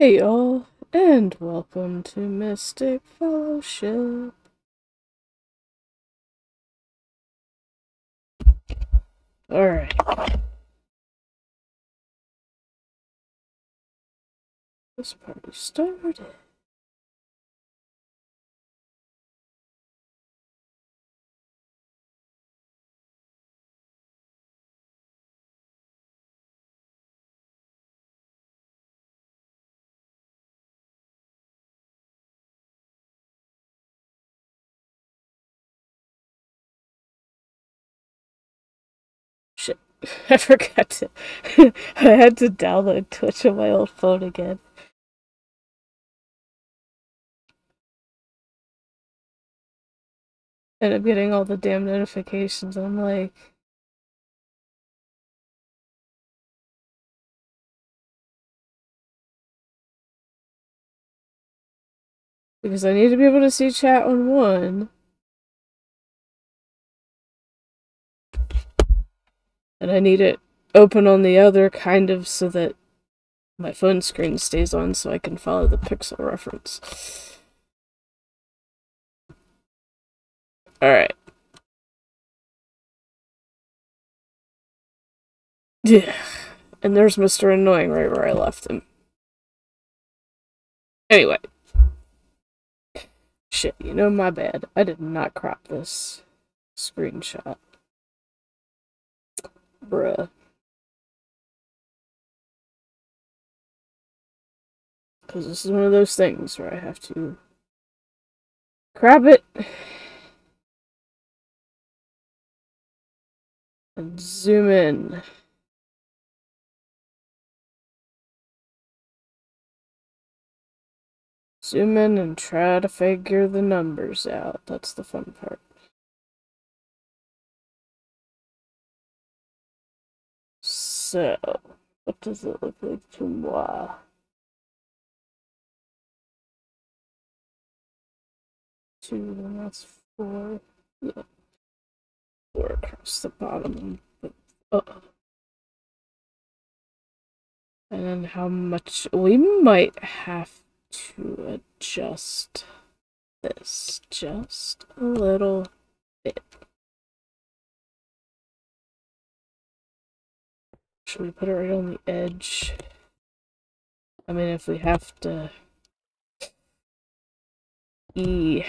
Hey y'all, and welcome to Mystic Fellowship. Alright. This party started. I forgot to. I had to download Twitch on my old phone again. And I'm getting all the damn notifications. I'm like, because I need to be able to see chat on one. And I need it open on the other, kind of, so that my phone screen stays on so I can follow the pixel reference. Alright. Yeah. And there's Mr. Annoying right where I left him. Anyway. Shit, you know my bad. I did not crop this screenshot. Bruh. Because this is one of those things where I have to grab it and zoom in. Zoom in and try to figure the numbers out. That's the fun part. So, what does it look like to moi? Two, and that's four. Four across the bottom. -oh. And then how much we might have to adjust this just a little Should we put it right on the edge? I mean, if we have to... E...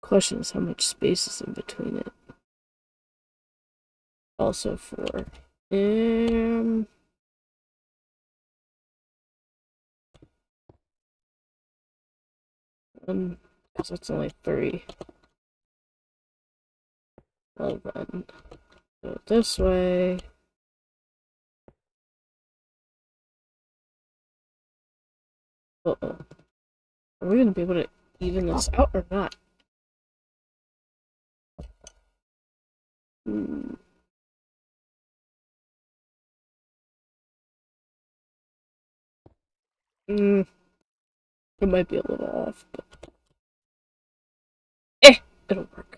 Question is how much space is in between it. Also for... Um... Um, because it's only three. Well then, go this way. Uh oh. Are we gonna be able to even this out or not? Hmm. Mm. It might be a little off, but eh, it'll work.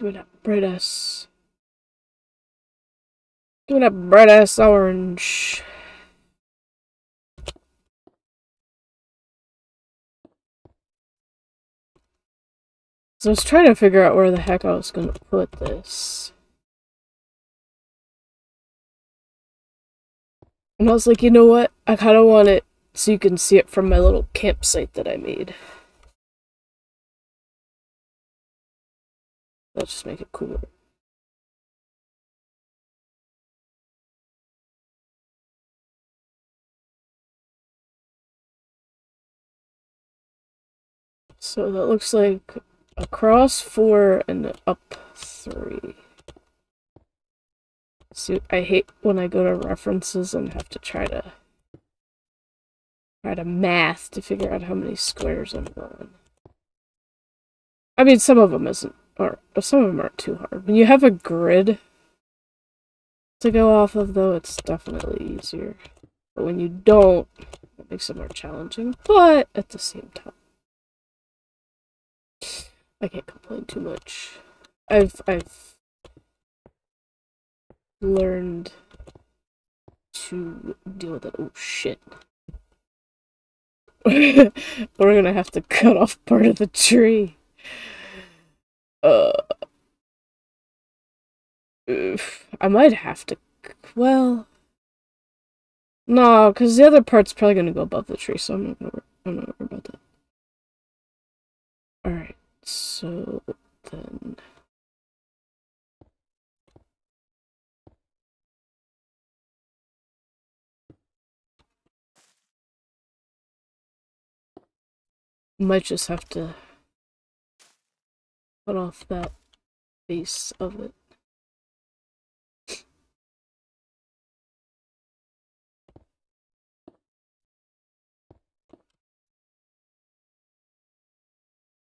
It up, bright ass. Give up, bright ass orange. So I was trying to figure out where the heck I was going to put this. And I was like, you know what? I kind of want it so you can see it from my little campsite that I made. Let's just make it cooler. So that looks like across four and up three. See, I hate when I go to references and have to try to try to math to figure out how many squares I'm going. I mean, some of them isn't or some of them aren't too hard. When you have a grid to go off of, though, it's definitely easier. But when you don't, it makes it more challenging, but at the same time. I can't complain too much. I've I've learned to deal with it. Oh shit. We're gonna have to cut off part of the tree. Uh, oof. I might have to. Well, no, because the other part's probably gonna go above the tree, so I'm not gonna. Worried about that. All right, so then. Might just have to cut off that base of it.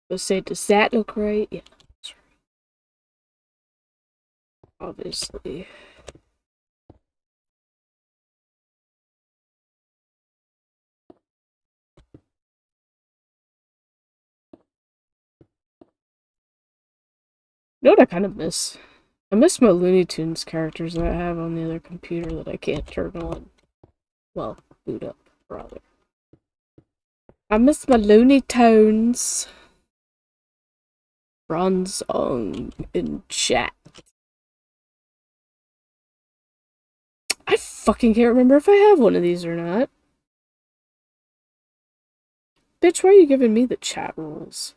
Let's say, does that look right? Yeah, right. Obviously. Know what I kind of miss? I miss my Looney Tunes characters that I have on the other computer that I can't turn on. Well, boot up, rather. I miss my Looney Tunes. On in chat. I fucking can't remember if I have one of these or not. Bitch, why are you giving me the chat rules?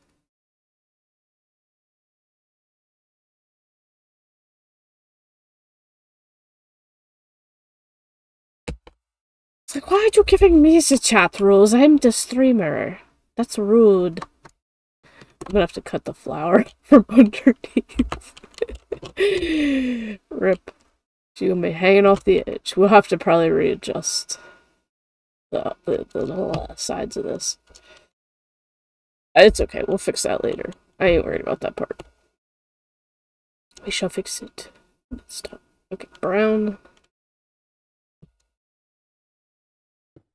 It's like, why are you giving me the chat rules? I'm the streamer. That's rude. I'm gonna have to cut the flower from underneath. Rip. She's gonna be hanging off the edge. We'll have to probably readjust the, the, the sides of this. Uh, it's okay, we'll fix that later. I ain't worried about that part. We shall fix it. Stop. Okay, brown.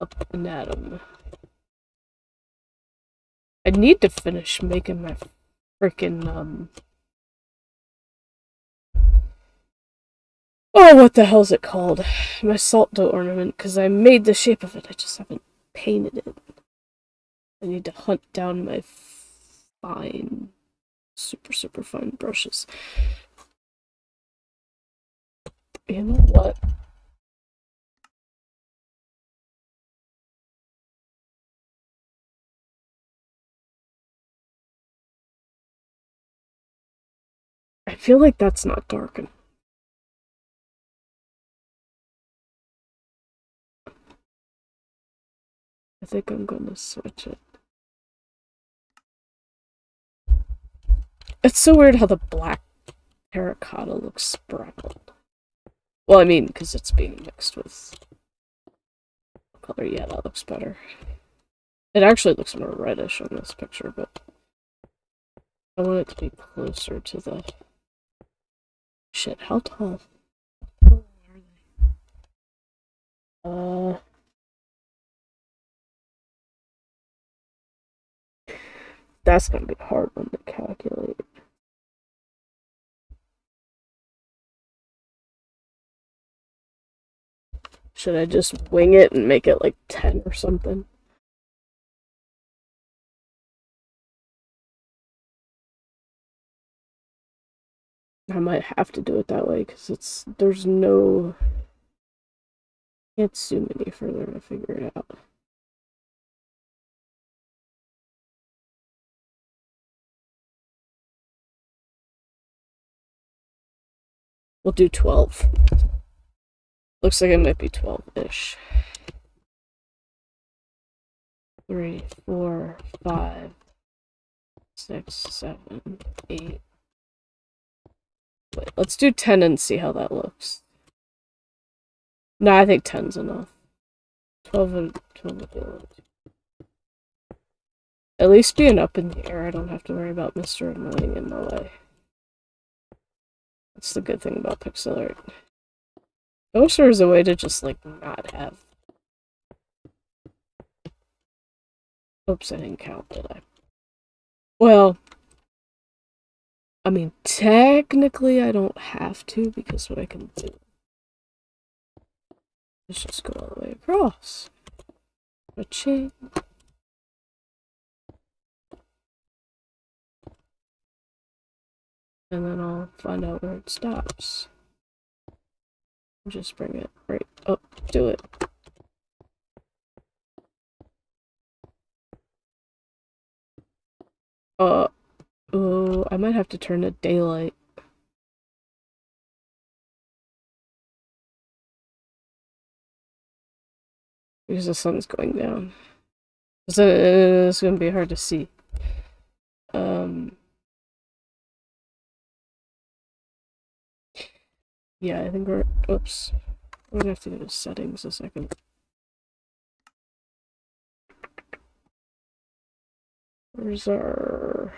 Up and at him. I need to finish making my freaking, um... Oh, what the hell is it called? My salt dough ornament, because I made the shape of it, I just haven't painted it. I need to hunt down my fine, super, super fine brushes. You know what? I feel like that's not dark enough. I think I'm gonna switch it. It's so weird how the black terracotta looks speckled. Well, I mean, because it's being mixed with color. Yeah, that looks better. It actually looks more reddish on this picture, but I want it to be closer to the Shit, how tall? Uh. That's gonna be a hard one to calculate. Should I just wing it and make it like 10 or something? I might have to do it that way because it's there's no can't zoom any further to figure it out. We'll do 12. Looks like it might be 12-ish. Three, four, five, six, seven, eight, Wait, let's do 10 and see how that looks. No, I think 10's enough. 12 and 12 would be At least being up in the air, I don't have to worry about Mr. Annoying in my way. That's the good thing about pixel art. I wish there was a way to just, like, not have... Oops, I didn't count, did I? Well, I mean, technically I don't have to because what I can do is just go all the way across. A chain. And then I'll find out where it stops. Just bring it right up to it. Uh, oh, I might have to turn to daylight. Because the sun's going down. So it's gonna be hard to see. Um. Yeah, I think we're. Oops. We're gonna have to go to settings a second. Where's our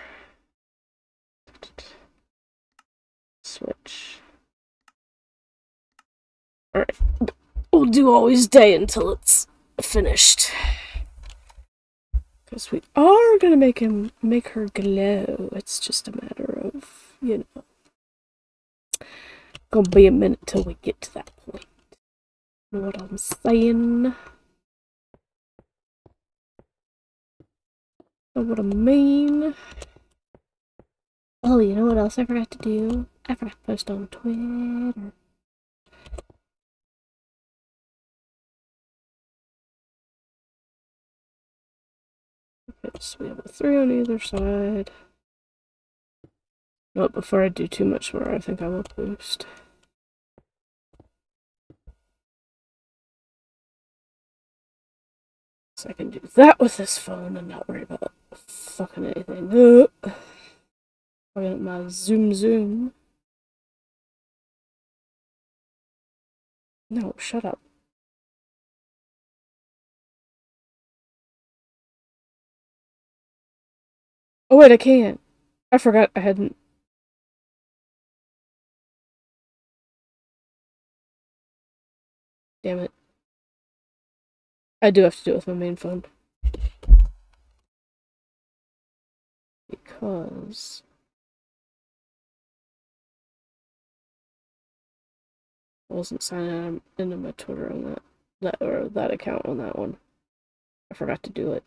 switch? Alright. We'll do always day until it's finished. Because we are gonna make him make her glow. It's just a matter of, you know. Gonna be a minute till we get to that point. Know what I'm saying? Know what I mean? Oh, you know what else I forgot to do? I forgot to post on Twitter. Okay, so we have a three on either side. But before I do too much more, I think I will post. So I can do that with this phone and not worry about fucking anything. Uh, at my zoom zoom. No, shut up. Oh wait, I can't. I forgot I hadn't. Damn it. I do have to do it with my main phone. Because... wasn't signing into my Twitter on that, that or that account on that one. I forgot to do it.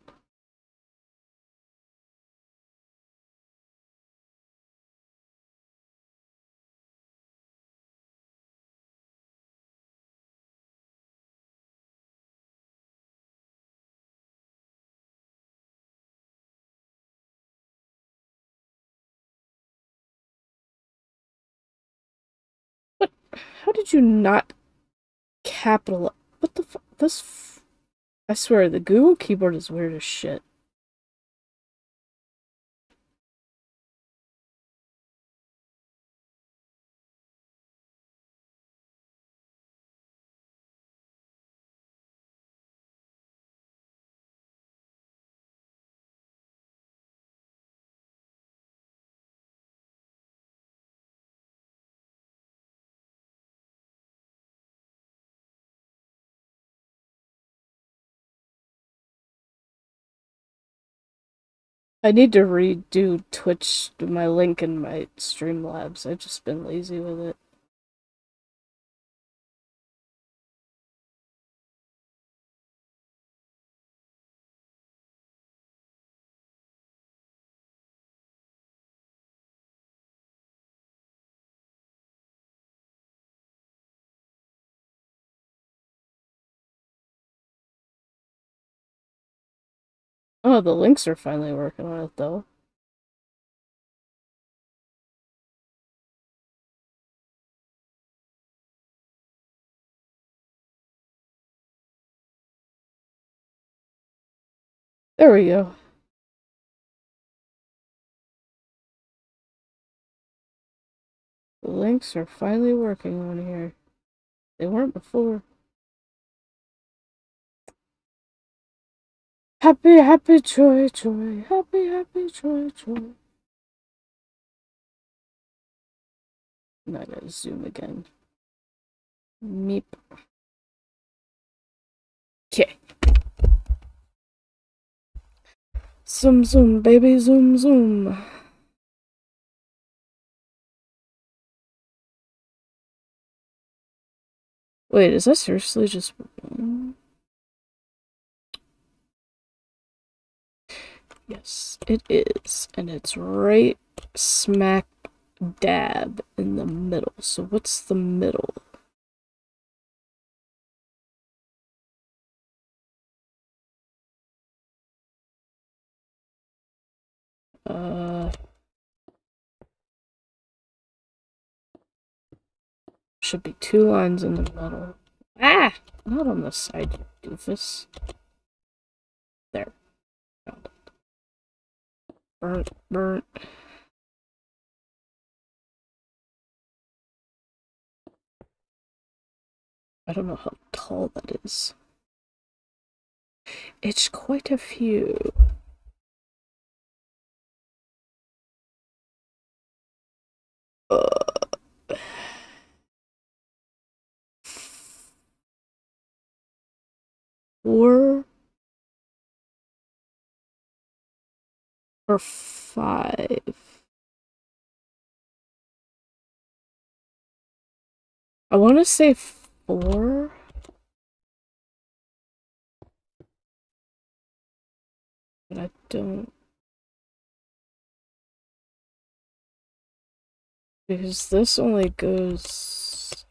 How did you not capitalize? What the fuck? This. I swear, the Google keyboard is weird as shit. I need to redo Twitch, my link in my Streamlabs. I've just been lazy with it. Oh, the links are finally working on it, though. There we go. The links are finally working on here. They weren't before. Happy, happy, joy, joy, happy, happy, joy, joy. Now I gotta zoom again. Meep. Okay. Zoom, zoom, baby, zoom, zoom. Wait, is that seriously just one? Yes, it is. And it's right smack dab in the middle. So what's the middle? Uh, should be two lines in the middle. Ah! Not on the side, you doofus. Burnt, burnt. I don't know how tall that is. It's quite a few. Uh, four or five. I want to say four. But I don't. Because this only goes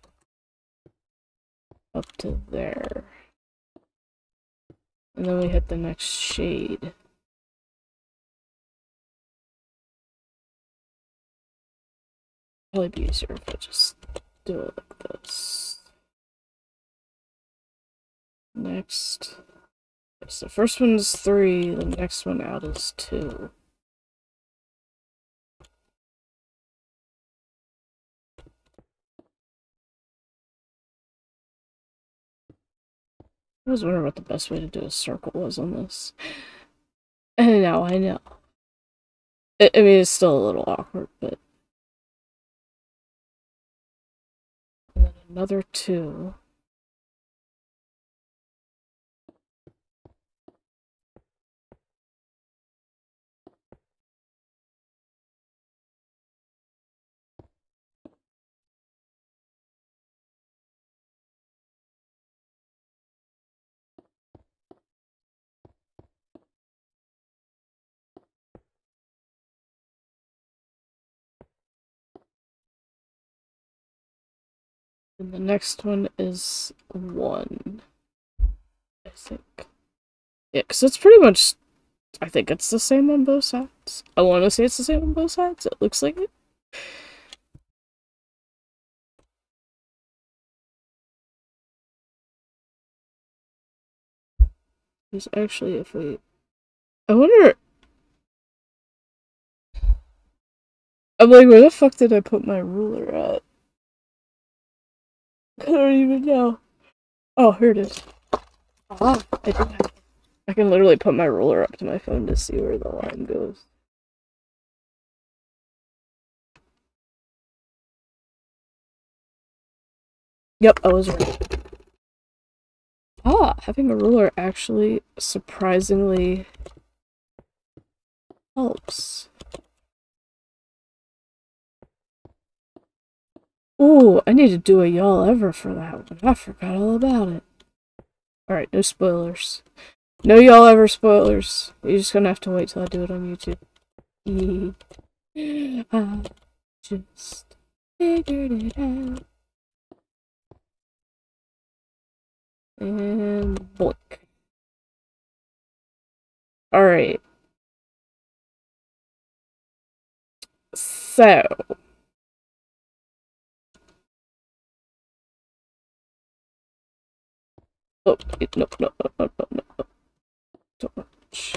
up to there. And then we hit the next shade. Probably be easier if I just do it like this. Next. So the first one is three, the next one out is two. I was wondering what the best way to do a circle was on this. And now I know. I mean, it's still a little awkward, but... another two. And the next one is one. I think. Yeah, because it's pretty much. I think it's the same on both sides. I want to say it's the same on both sides. It looks like it. There's actually, if we. I wonder. I'm like, where the fuck did I put my ruler at? I don't even know. Oh, here it is. Ah, I have. I can literally put my ruler up to my phone to see where the line goes. Yep, I was right. Ah, having a ruler actually surprisingly helps. Ooh, I need to do a y'all ever for that one. I forgot all about it. Alright, no spoilers. No y'all ever spoilers. You're just gonna have to wait till I do it on YouTube. I just figured it out. And boink. Alright. So. Oh, no, no, no, no, no, no. Torch.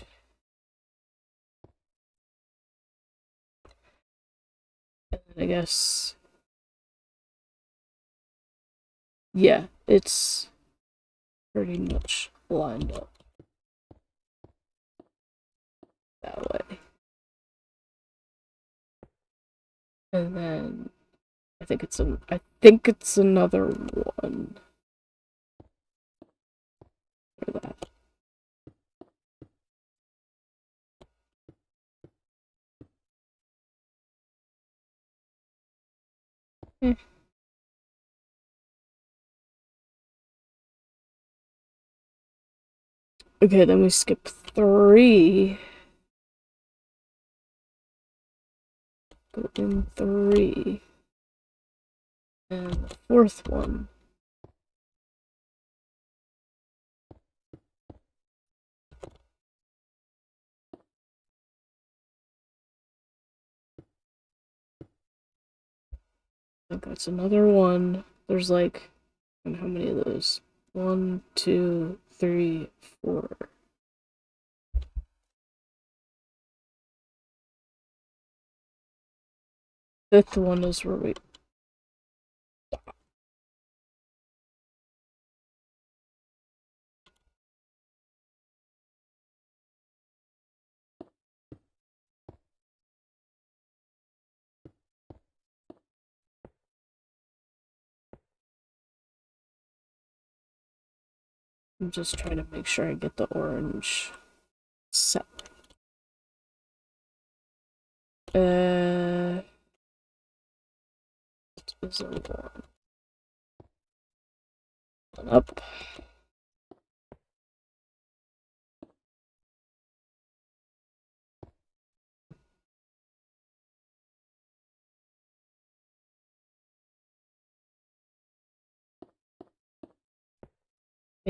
And I guess. Yeah, it's pretty much lined up that way. And then I think it's a I think it's another one for that. Hmm. Okay, then we skip three. Put in three. And the fourth one. That's another one. There's like, and how many of those? One, two, three, four. Fifth one is where we I'm just trying to make sure I get the orange set. Uh, is? One up.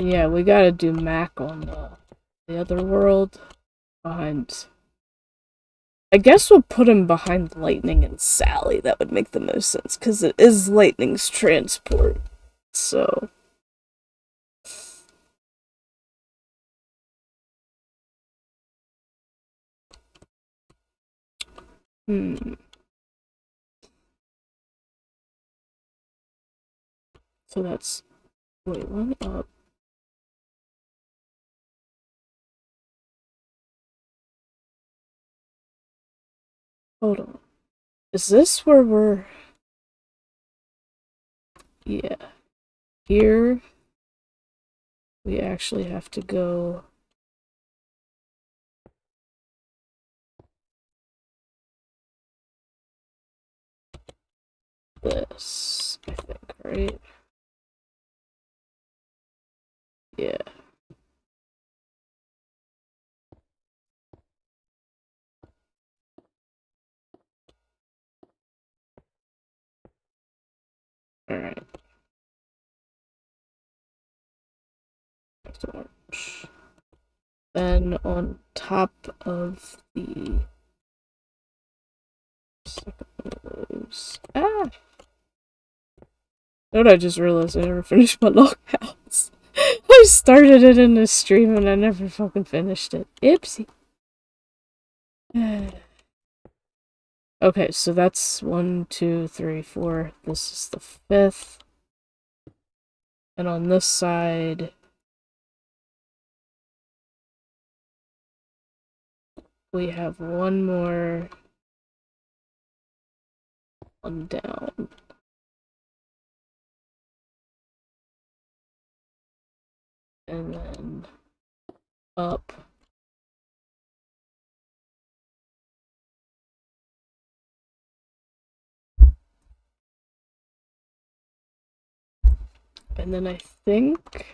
Yeah, we gotta do Mack on the, the other world behind. I guess we'll put him behind Lightning and Sally. That would make the most sense because it is Lightning's transport. So. Hmm. So that's. Wait, one up. Hold on. Is this where we're... Yeah. Here, we actually have to go... This, I think, right? Yeah. Alright. Then on top of the second one. Ah! I just realized I never finished my loghouse. I started it in the stream and I never fucking finished it. Ipsy. Okay, so that's one, two, three, four. This is the fifth. And on this side, we have one more, one down. And then up. And then I think...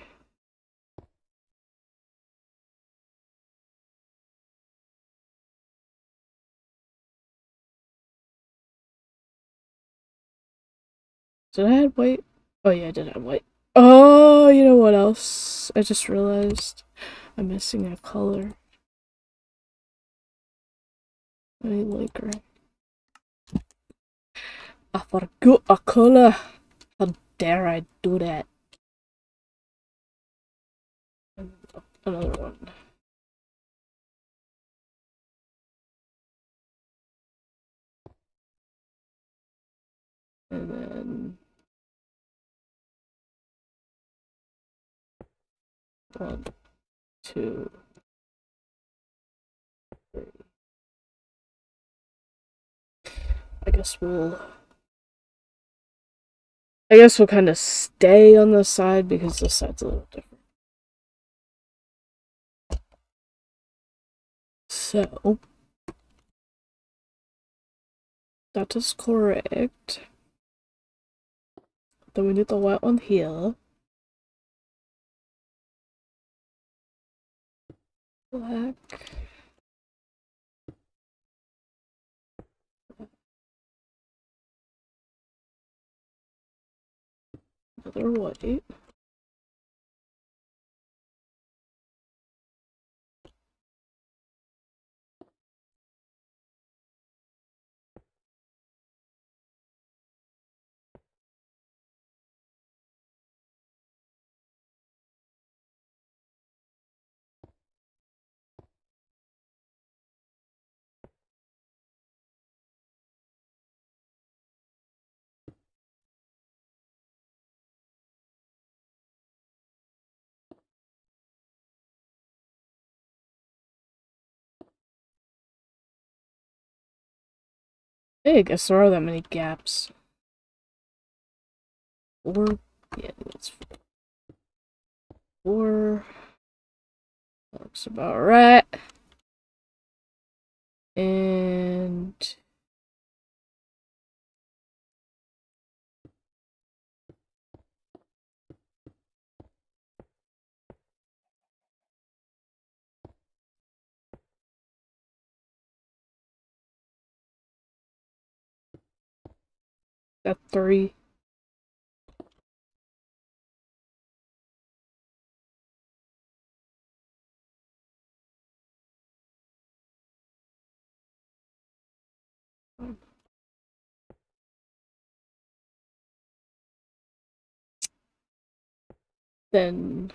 Did I have white? Oh yeah, I did have white. Oh, you know what else? I just realized I'm missing a color. I like her. I forgot a color. Dare I do that? Another one. And then one, two, three. I guess we'll I guess we'll kind of stay on this side because this side's a little different. So, that is correct. Then we need the white one here. Black. Another white. Hey, I guess there are that many gaps. Four, yeah, that's. Four. Looks about right. And that three. Then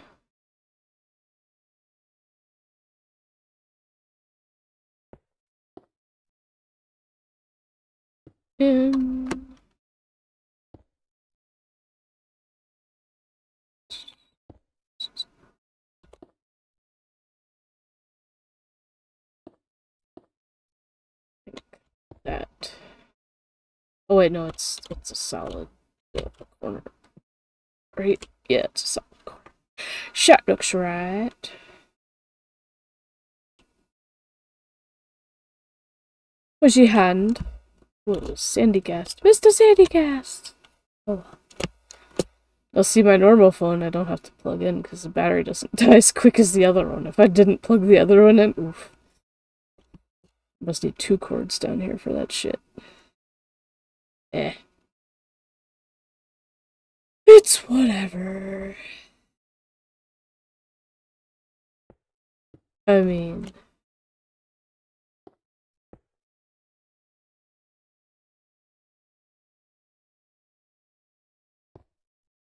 in that. Oh wait, no, it's it's a solid corner. Right? Yeah, it's a solid corner. Shot looks right. Was your hand? Whoa, Sandycast. Mr. Sandycast! Oh. I'll see my normal phone. I don't have to plug in because the battery doesn't die as quick as the other one. If I didn't plug the other one in, oof. Must need two cords down here for that shit. Eh. It's whatever. I mean...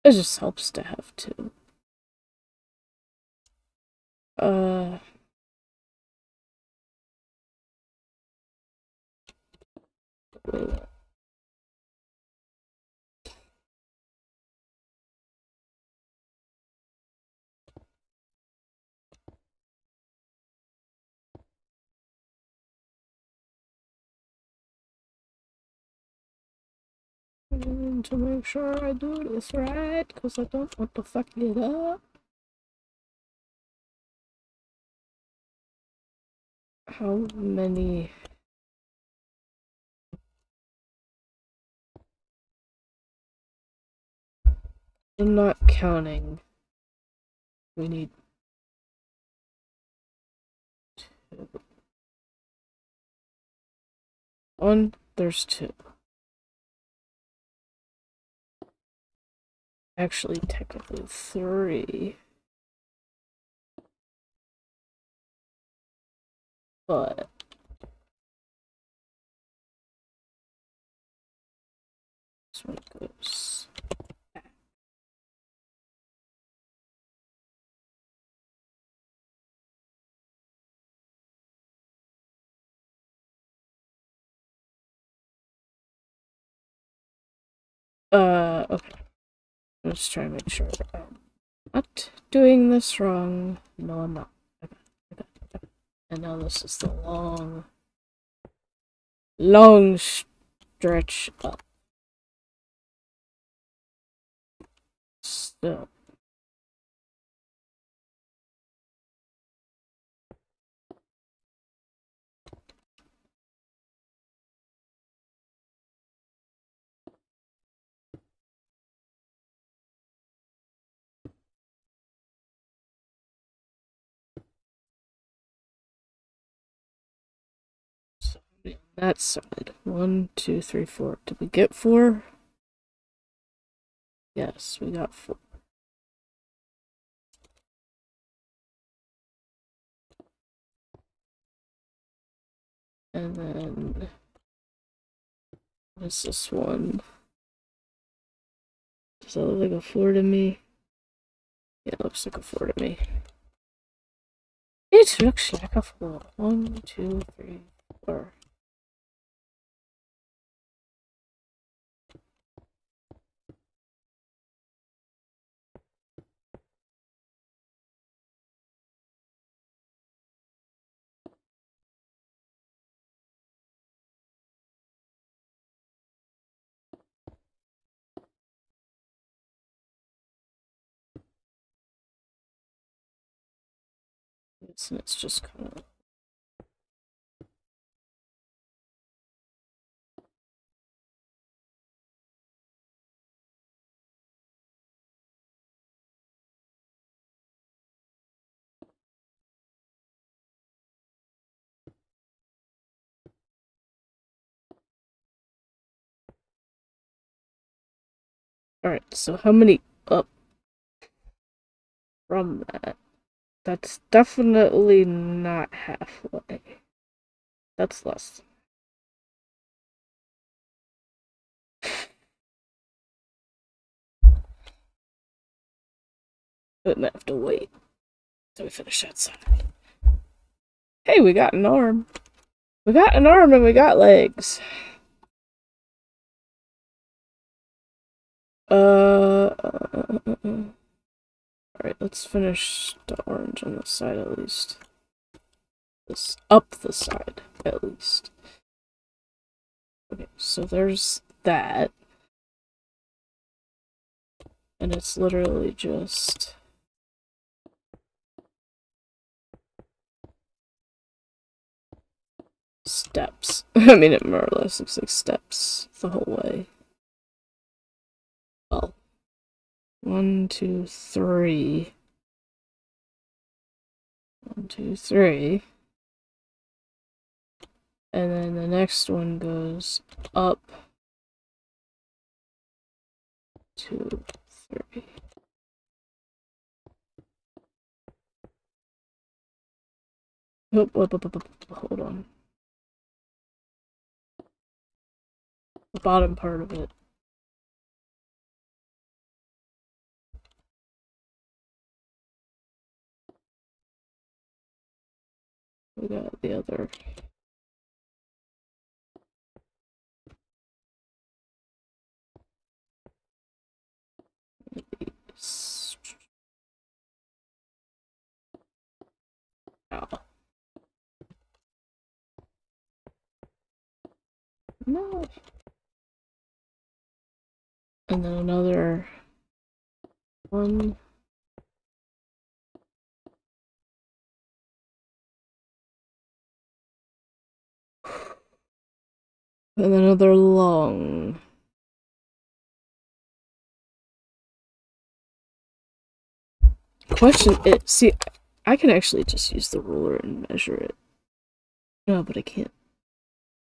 It just helps to have two. Uh... And to make sure I do this right, because I don't want to fuck it up. How many... I'm not counting. We need two. One, there's two. Actually, technically three. But... This one goes. Uh, okay. Let's try to make sure I'm not doing this wrong. No, I'm not. And now this is the long, long stretch up. So. That side. One, two, three, four. Did we get four? Yes, we got four. And then what is this one? Does that look like a four to me? Yeah, it looks like a four to me. It looks like a four. One, two, three, four. And it's just kind of Alright, so how many up from that? That's definitely not halfway. That's less. But I have to wait till we finish that side. Hey, we got an arm. We got an arm and we got legs. Uh, uh, uh, uh, uh. Alright, let's finish the orange on the side at least. This up the side, at least. Okay, so there's that. And it's literally just steps. I mean, it more or less looks like steps the whole way. Well, one, two, three. One, two, three. And then the next one goes up. Two, three. Hold on. The bottom part of it. We got the other. No. And then another one. And another long. Question it see I can actually just use the ruler and measure it. No, but I can't.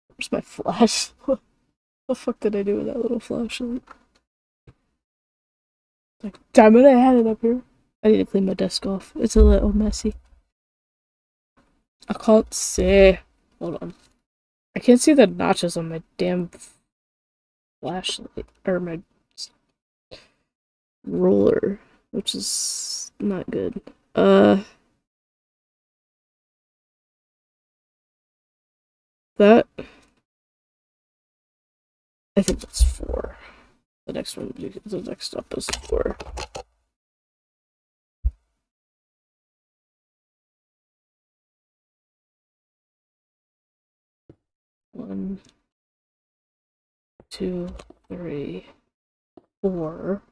Where's my flash? what the fuck did I do with that little flashlight? Like, damn it, I had it up here. I need to clean my desk off. It's a little messy. I can't see. Hold on. I can't see the notches on my damn flashlight or my ruler, which is not good. Uh that I think that's four. The next one, the next up is four. One, two, three, four.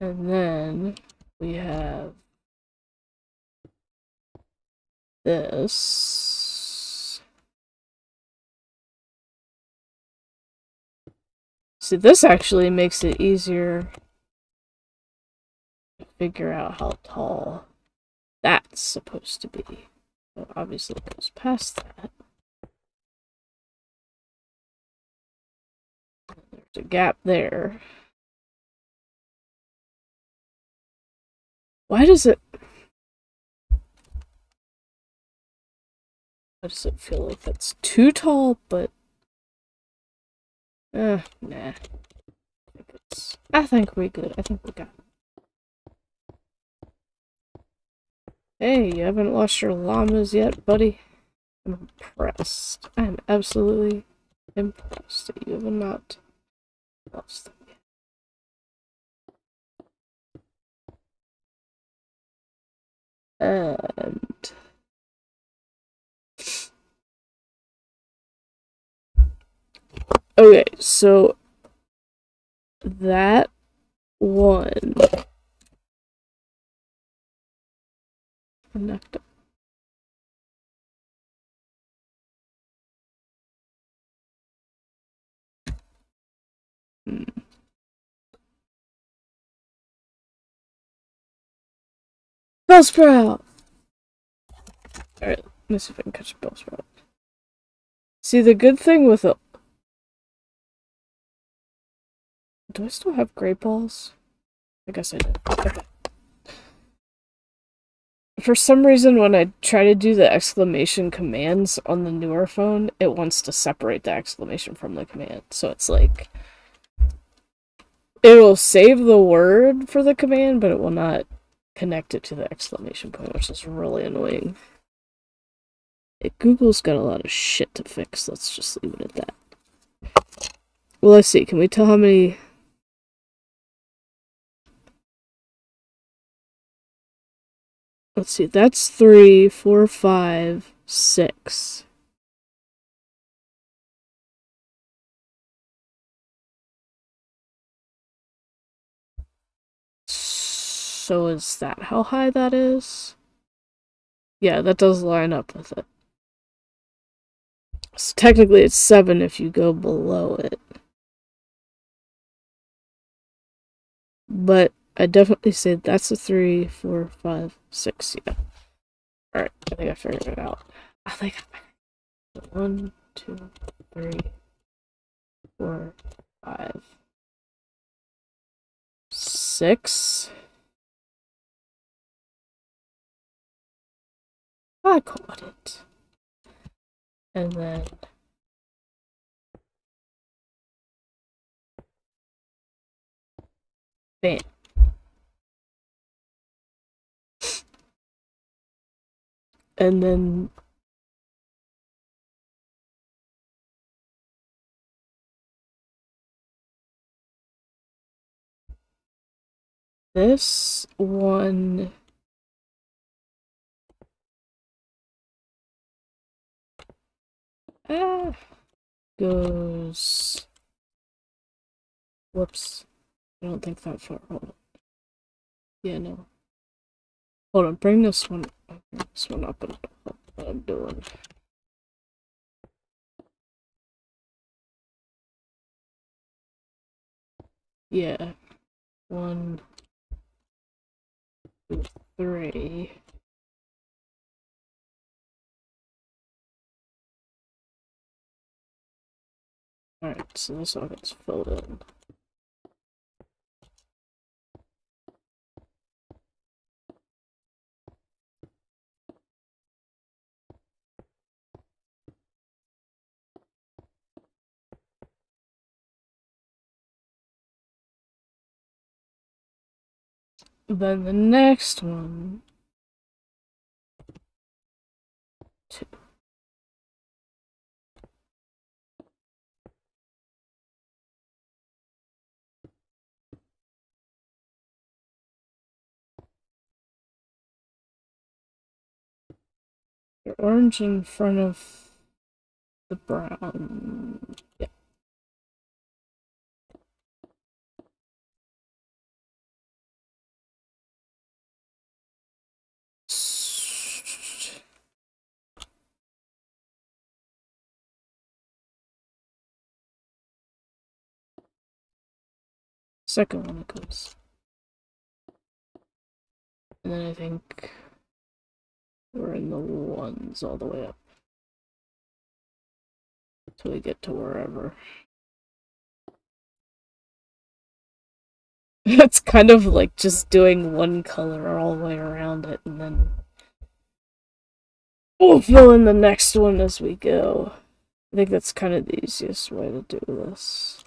And then we have this. See, this actually makes it easier to figure out how tall that's supposed to be. So obviously it goes past that. Gap there. Why does it... Why does it feel like that's too tall, but... Uh, nah. I think, we're good. I think we got Hey, you haven't lost your llamas yet, buddy? I'm impressed. I'm absolutely impressed that you have not yet. And... Okay, so that one hmm. Bellsprout! Alright, let's see if I can catch a Bellsprout. See, the good thing with a... Do I still have great balls? I guess I do. Okay for some reason when I try to do the exclamation commands on the newer phone, it wants to separate the exclamation from the command. So it's like it will save the word for the command, but it will not connect it to the exclamation point, which is really annoying. It, Google's got a lot of shit to fix. Let's just leave it at that. Well, let's see. Can we tell how many Let's see, that's three, four, five, six. So is that how high that is? Yeah, that does line up with it. So technically it's seven if you go below it. But I definitely say that's a three, four, five, six. Yeah. All right. I think I figured it out. I think I one, two, three, four, five, six. I caught it. And then bam. and then this one ah, goes whoops I don't think that far hold on yeah no hold on bring this one this one up and what I'm doing. Yeah. One, two, three. Alright, so this all gets filled in. Then the next one. Your orange in front of the brown. Yeah. second one that goes. And then I think we're in the ones all the way up. Until we get to wherever. That's kind of like just doing one color all the way around it and then we'll fill in the next one as we go. I think that's kind of the easiest way to do this.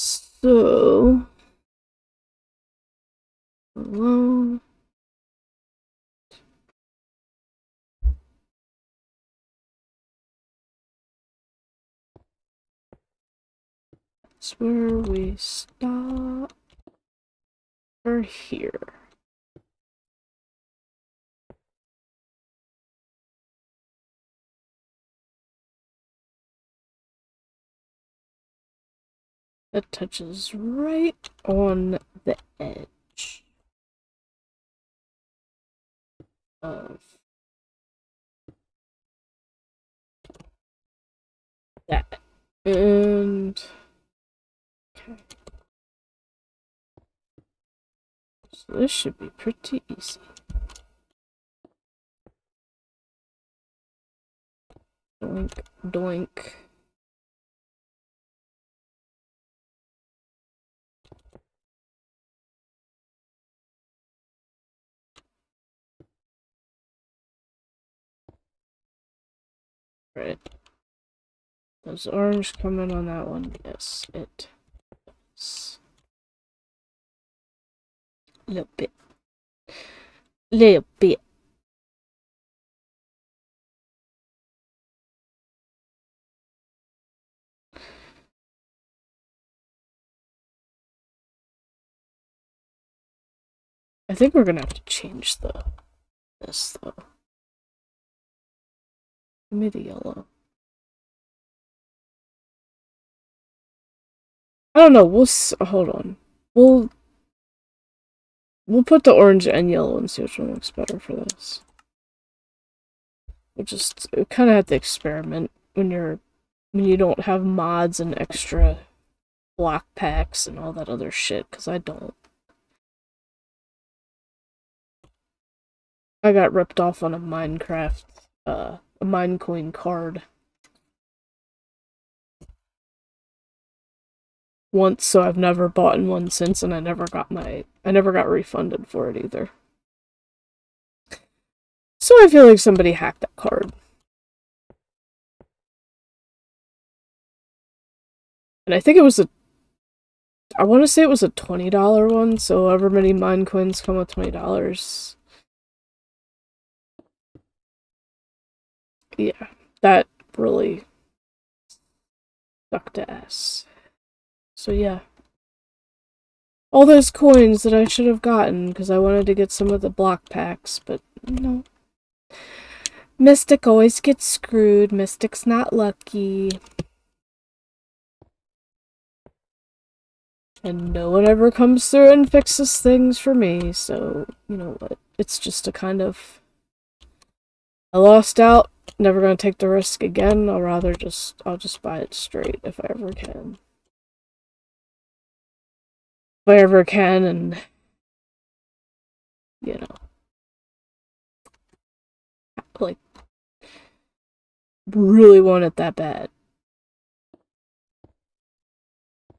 So, hello. That's where we stop. Or here. That touches right on the edge of that. And okay. So this should be pretty easy. Doink, doink. Right. Does orange come in on that one? Yes, it does. Little bit. Little bit. I think we're gonna have to change the this though. The yellow. I don't know. We'll hold on. We'll we'll put the orange and yellow and see which one looks better for this. We'll just kind of have to experiment when you're when you don't have mods and extra block packs and all that other shit. Because I don't. I got ripped off on a Minecraft uh a Minecoin card. Once, so I've never bought in one since, and I never got my I never got refunded for it either. So I feel like somebody hacked that card. And I think it was a I want to say it was a $20 one, so however many mine coins come with $20 yeah, that really sucked ass. So yeah. All those coins that I should have gotten because I wanted to get some of the block packs, but no. Mystic always gets screwed. Mystic's not lucky. And no one ever comes through and fixes things for me, so, you know what? It's just a kind of... I lost out, never gonna take the risk again. I'll rather just I'll just buy it straight if I ever can. If I ever can and you know like really want it that bad.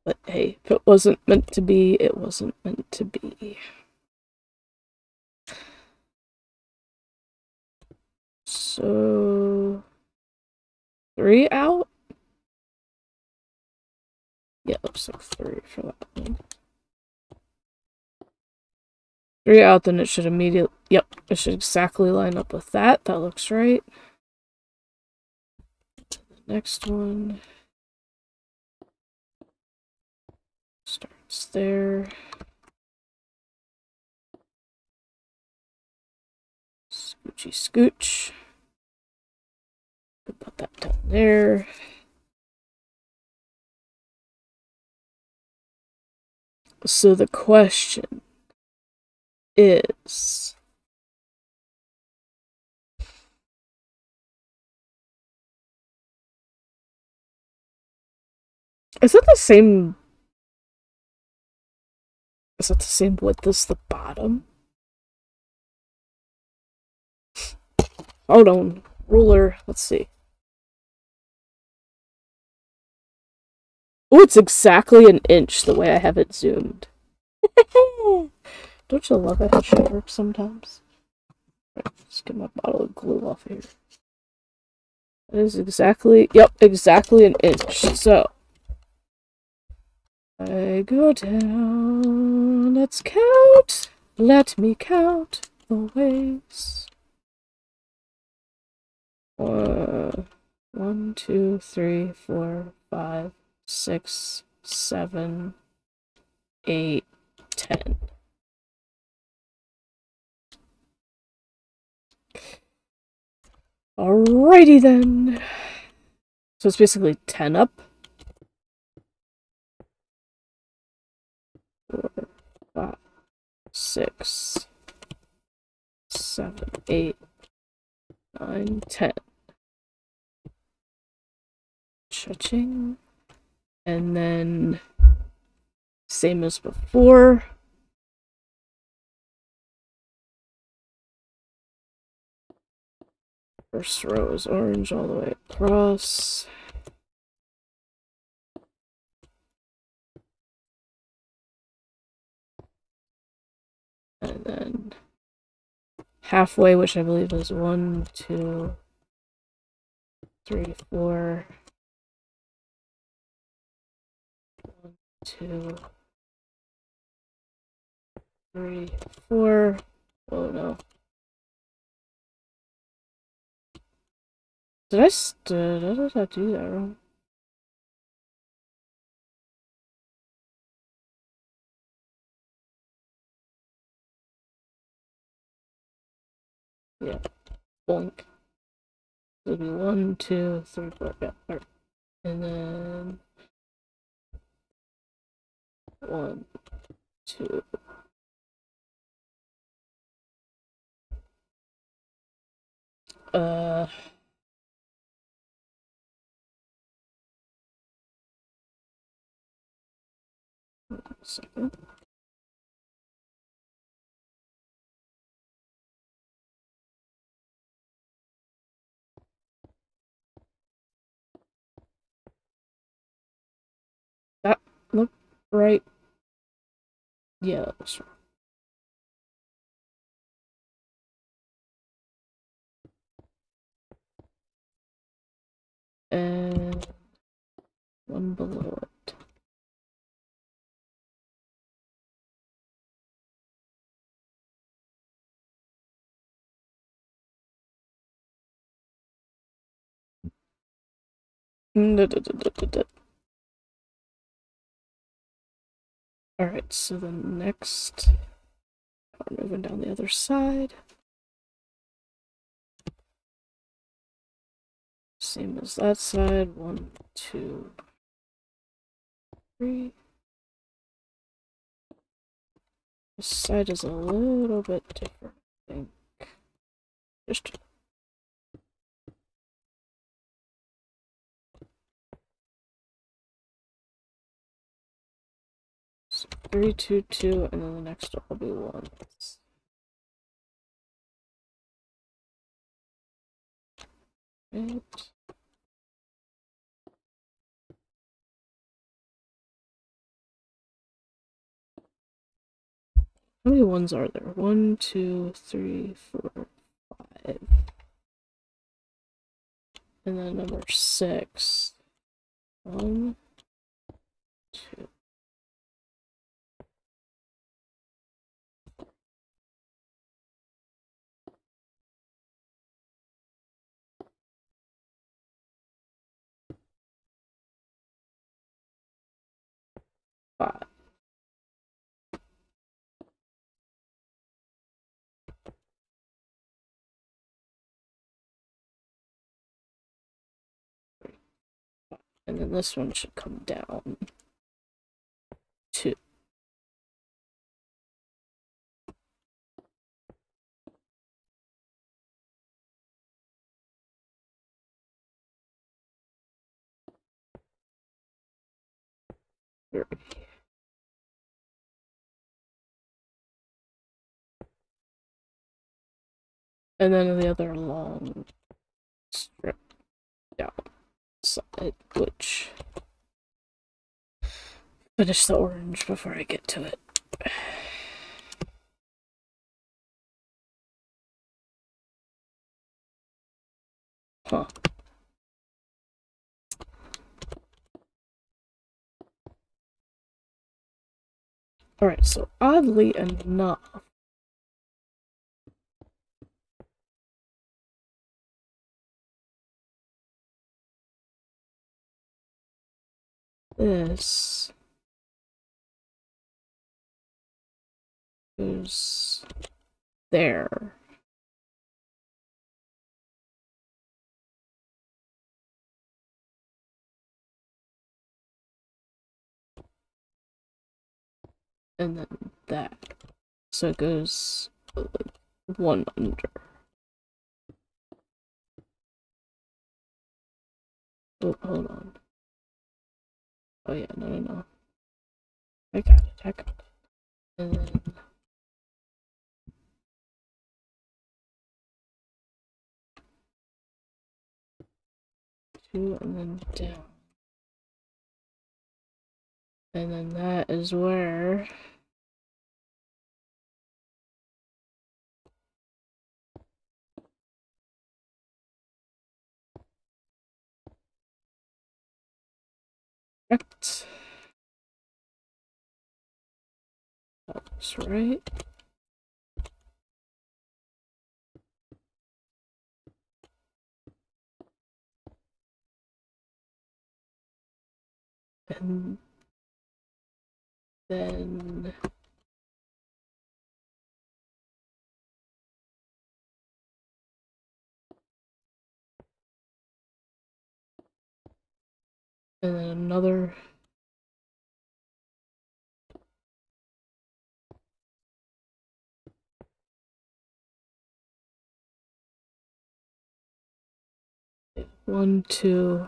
But hey, if it wasn't meant to be, it wasn't meant to be. So three out? Yeah, looks like three for that one. Three out, then it should immediately, yep, it should exactly line up with that. That looks right. Next one starts there. Scoochy scooch. Put that down there. So the question is Is it the same Is it the same width as the bottom? hold on. Ruler, let's see. Oh, it's exactly an inch the way I have it zoomed. Don't you love it how shit works sometimes? Right, let's get my bottle of glue off here. It is exactly, yep, exactly an inch. So, I go down, let's count, let me count the ways. Uh, one, two, three, four, five, six, seven, eight, ten. Alrighty then. So it's basically 10 up. Four, five, six, seven, eight, nine, ten. Cha-ching. And then same as before. First row is orange all the way across. And then halfway, which I believe is one, two, three, four. Two, three, four. Oh no. Did I, st did I do that wrong? Yeah. Boink. It'll be one, two, three, four, yeah. Right. And then one, two. Uh second. That look right. Right. And one below it. Alright, so the next, we're moving down the other side. Same as that side, one, two, three. This side is a little bit different, I think. Just three, two, two, and then the next will be one. Right. How many ones are there? One, two, three, four, five. And then number six. One, two. Five. And then this one should come down. Two. Three. And then the other long strip down side, which finish the orange before I get to it. Huh. Alright, so oddly enough, this goes there. And then that. So it goes uh, one under. Oh, hold on. Oh yeah, no, no, no. I got it, I got it. And. Two and then down. And then that is where... Correct. That's right. And then and then another one, two,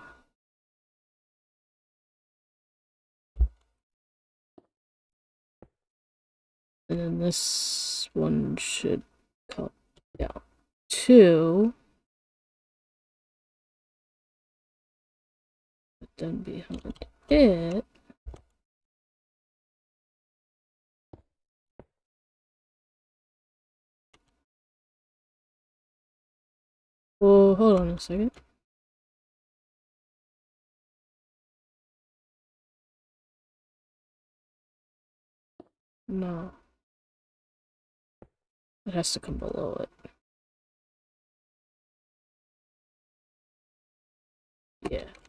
and then this one should come down two. Then behind it, well, oh, hold on a second. No. It has to come below it. Yeah.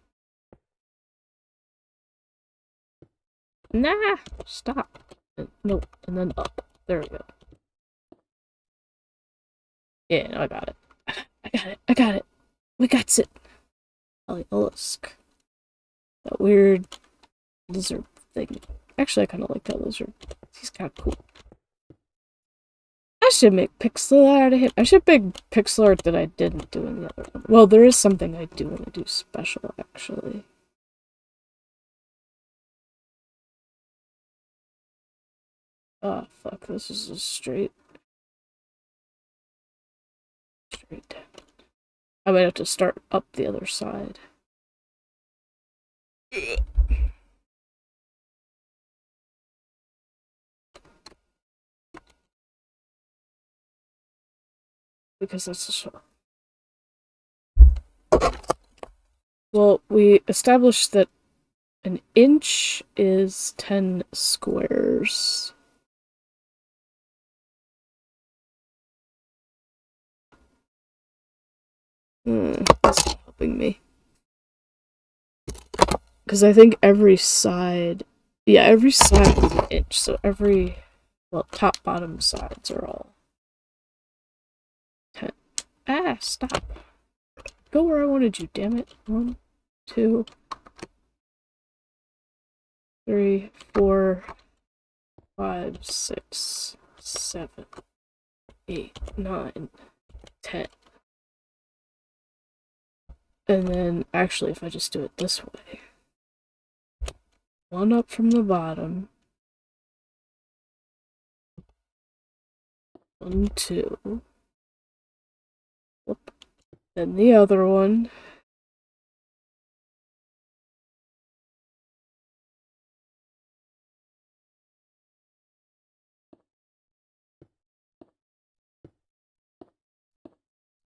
Nah! Stop. And, nope. And then up. There we go. Yeah, no, I got it. I got it. I got it. We got it. Mollusk. That weird lizard thing. Actually, I kind of like that lizard. He's kind of cool. I should make pixel art of him. I should make pixel art that I didn't do in the other one. Well, there is something I do want to do special, actually. Oh, fuck. This is a straight. Straight down. I might have to start up the other side. because that's a short. Well, we established that an inch is 10 squares. Hmm, that's not helping me. Because I think every side, yeah, every side is an inch, so every, well, top, bottom sides are all Ten. Ah, stop. Go where I wanted you, damn it. One, two, three, four, five, six, seven, eight, nine, ten. And then, actually, if I just do it this way, one up from the bottom, one, two, Whoop. Then the other one.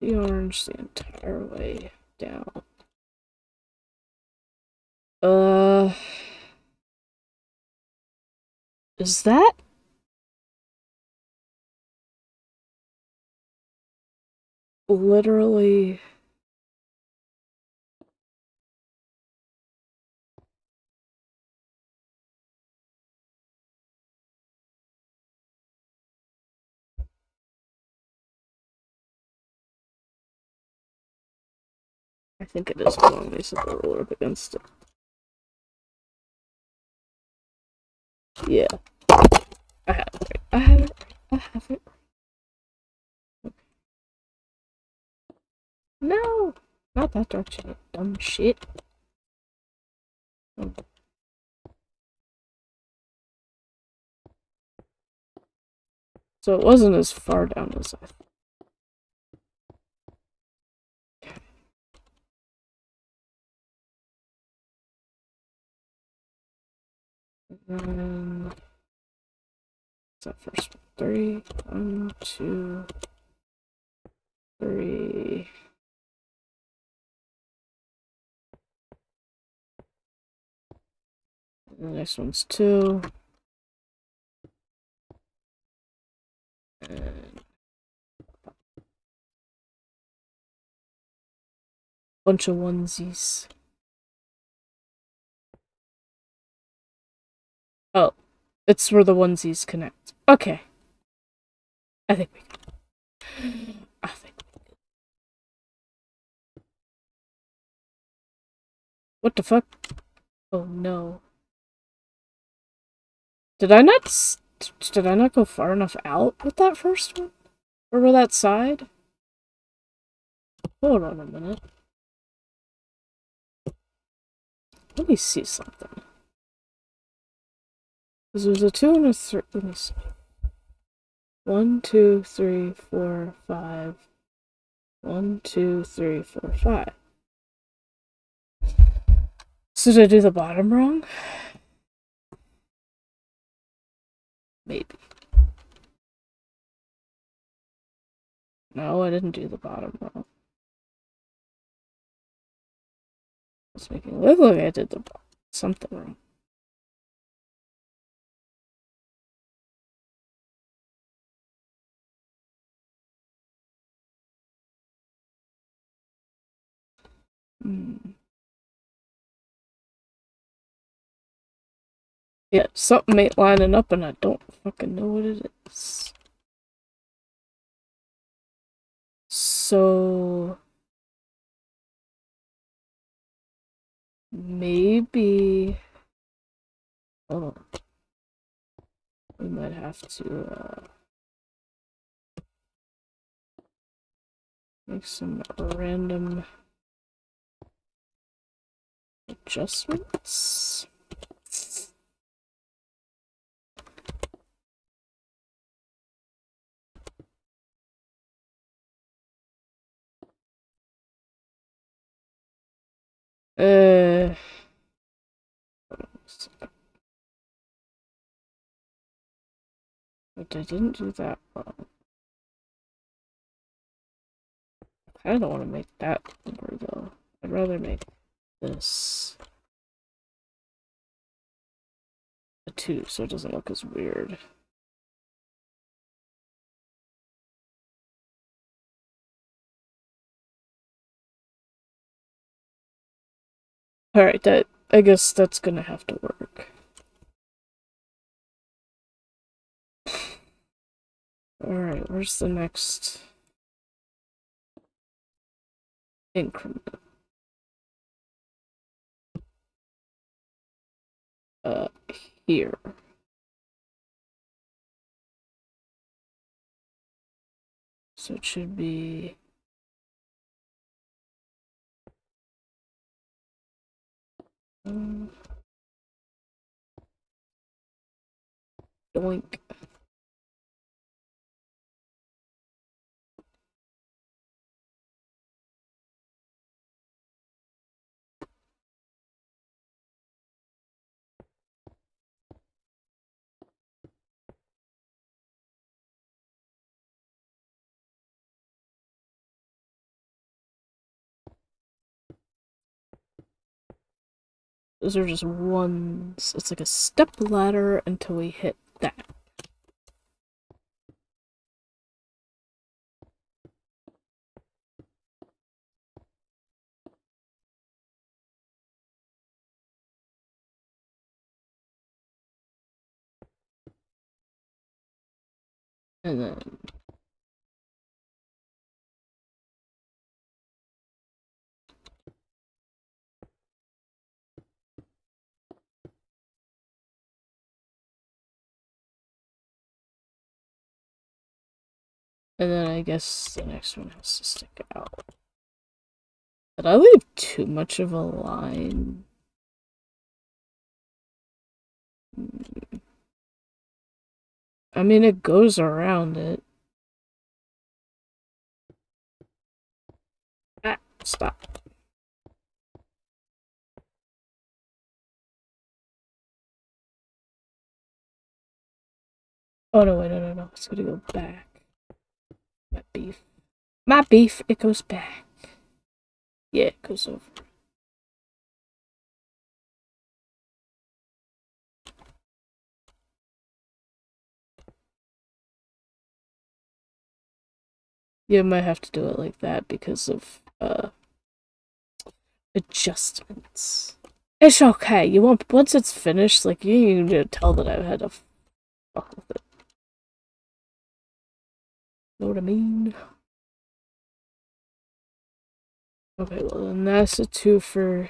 The orange the entire way down. Uh... Is that? Literally... I think it is going to roll up against it. Yeah. I have it right. I have it right. I have it right. No! Not that direction, dumb shit. Oh. So it wasn't as far down as I thought. Then that first? Three, one, two, three. And the next one's two. And bunch of onesies. Oh, it's where the onesies connect. Okay. I think we can. I think we can. What the fuck? Oh no. Did I not... Did I not go far enough out with that first one? Or with that side? Hold on a minute. Let me see something. Because there's a two and a three. Let me see. One, two, three, four, five. One, two, three, four, five. So did I do the bottom wrong? Maybe. No, I didn't do the bottom wrong. It's making it look like I did the something wrong. Hmm. Yeah, something ain't lining up and I don't fucking know what it is. So... Maybe... Oh. We might have to, uh... Make some random adjustments. Uh, but I didn't do that wrong. I don't want to make that number though. I'd rather make this a 2 so it doesn't look as weird. Alright, that I guess that's gonna have to work. Alright, where's the next increment? Uh, here. So it should be um, doink. Those are just ones. It's like a step ladder until we hit that. And then And then I guess the next one has to stick out. Did I leave too much of a line? Hmm. I mean, it goes around it. Ah, stop. Oh no, wait, no, no, no. It's gonna go back. My beef. My beef, it goes back. Yeah, it goes over. You might have to do it like that because of uh adjustments. It's okay. You won't once it's finished, like you need to tell that I've had to fuck with it. Know what I mean? Okay, well then that's a two for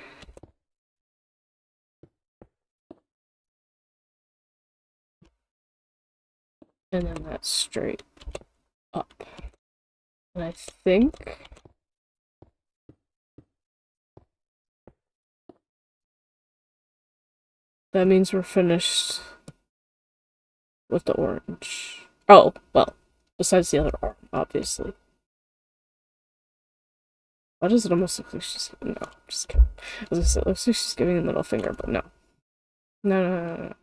and then that's straight up. And I think that means we're finished with the orange. Oh, well, Besides the other arm, obviously. Why does it almost look like she's... No, just kidding. I said, it looks like she's giving a middle finger, but no. No, no, no, no.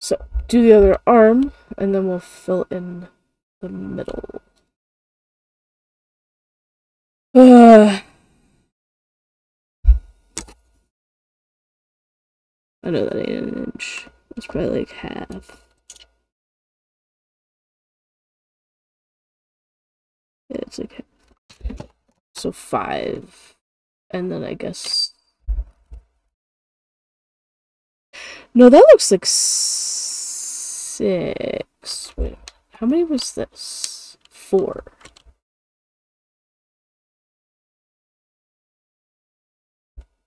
So, do the other arm, and then we'll fill in the middle. Uh, I know that ain't an inch. It's probably like half. It's okay. So five. And then I guess... No, that looks like six. Wait, how many was this? Four.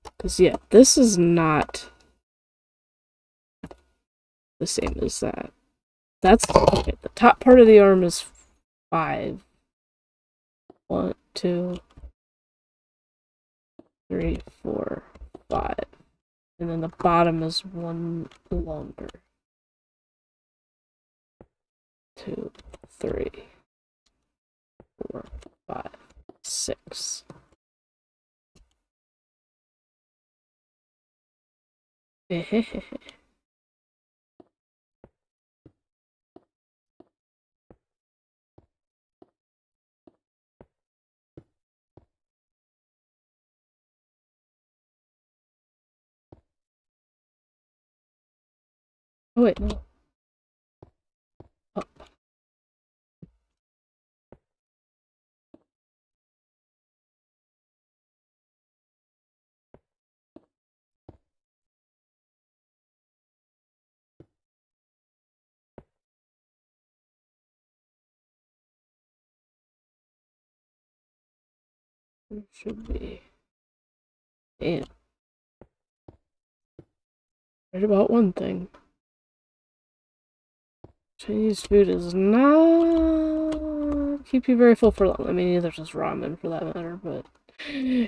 Because, yeah, this is not the same as that. That's, okay, the top part of the arm is five. One, two, three, four, five. And then the bottom is one longer. Two, three, four, five, six. Oh wait, no. Up. It should be. Damn. Right about one thing. Chinese food is not keep you very full for long. I mean, neither does ramen for that matter, but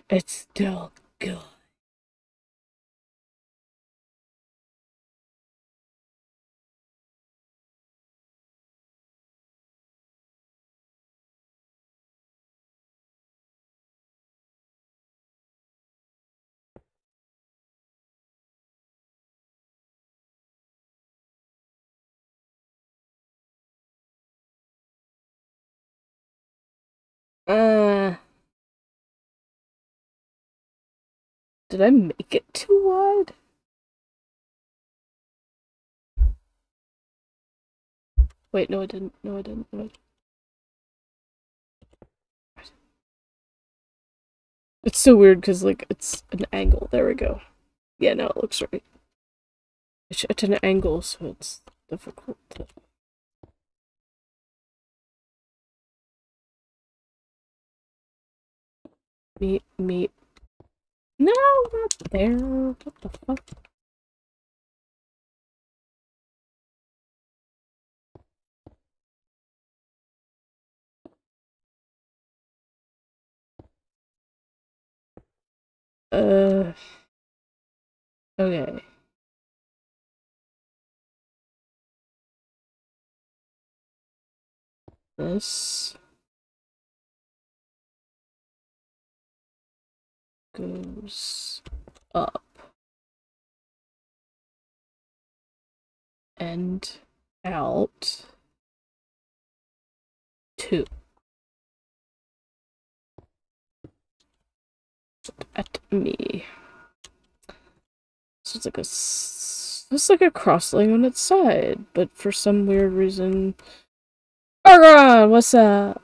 it's still good. Did I make it too wide? Wait, no I didn't. No I didn't. No, I didn't. It's so weird because, like, it's an angle. There we go. Yeah, now it looks right. It's at an angle, so it's difficult to... Meet, meet. No, not there. What the fuck? Uh. Okay. This goes up and out two. at me. So it's like a it's like a cross on its side, but for some weird reason. Oh Argon, what's up?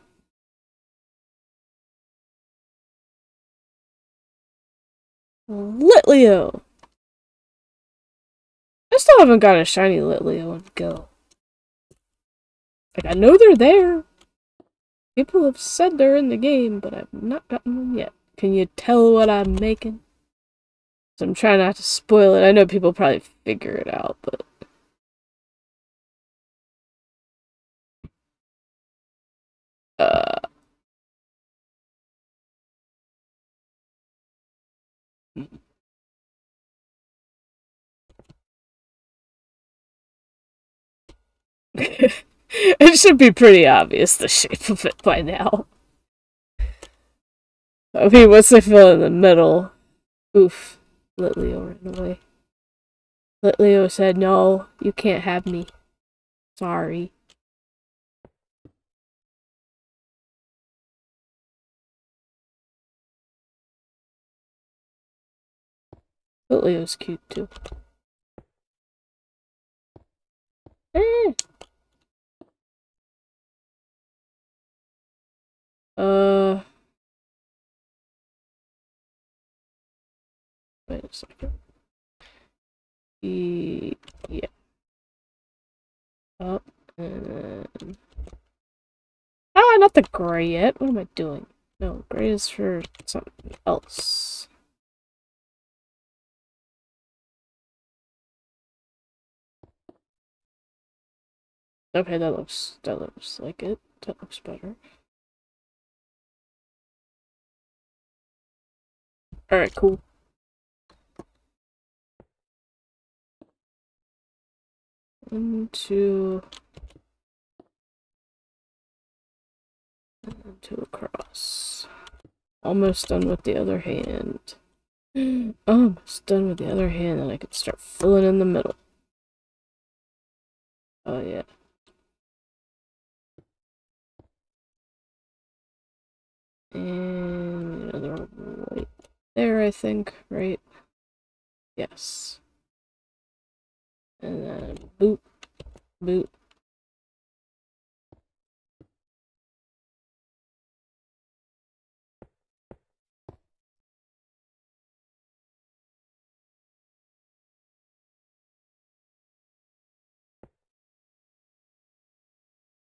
Litleo. I still haven't got a shiny Litleo and go. Like I know they're there. People have said they're in the game, but I've not gotten them yet. Can you tell what I'm making? So I'm trying not to spoil it. I know people probably figure it out, but... Uh... it should be pretty obvious the shape of it by now. Okay, once I fell in the middle, oof, Litleo ran away. Litleo said, no, you can't have me. Sorry. Litleo's cute too. Eh. Uh... Wait a second. E yeah. Up and then... Ah, not the gray yet. What am I doing? No, gray is for something else. Okay, that looks that looks like it. That looks better. Alright, cool. And two across. Almost done with the other hand. Almost done with the other hand, and I can start filling in the middle. Oh, yeah. And another right there, I think, right? Yes. And then boot, boot.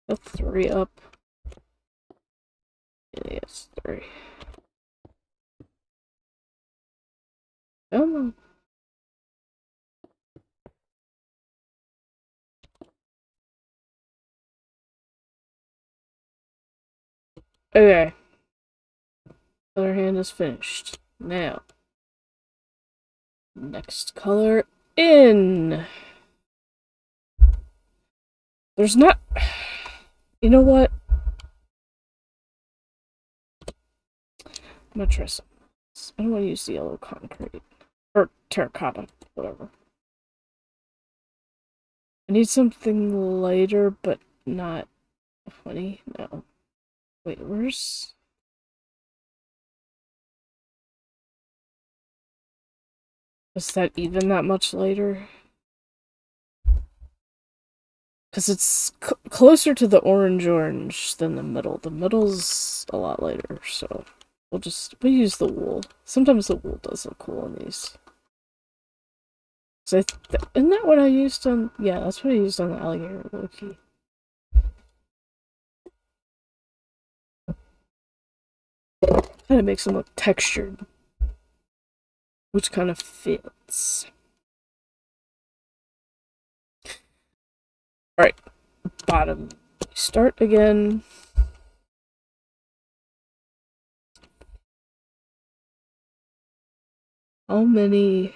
A three up. Yes, three. On. Okay. Other hand is finished. Now. Next color in. There's not... You know what? I'm gonna try. I don't want to use the yellow concrete. Or terracotta, whatever. I need something lighter, but not funny. No. Wait, where's... Is that even that much lighter? Because it's closer to the orange-orange than the middle. The middle's a lot lighter, so we'll just we use the wool. Sometimes the wool does look cool on these. So th isn't that what I used on? Yeah, that's what I used on the alligator Loki. Kind of makes them look textured, which kind of fits. Alright, bottom. Start again. How many...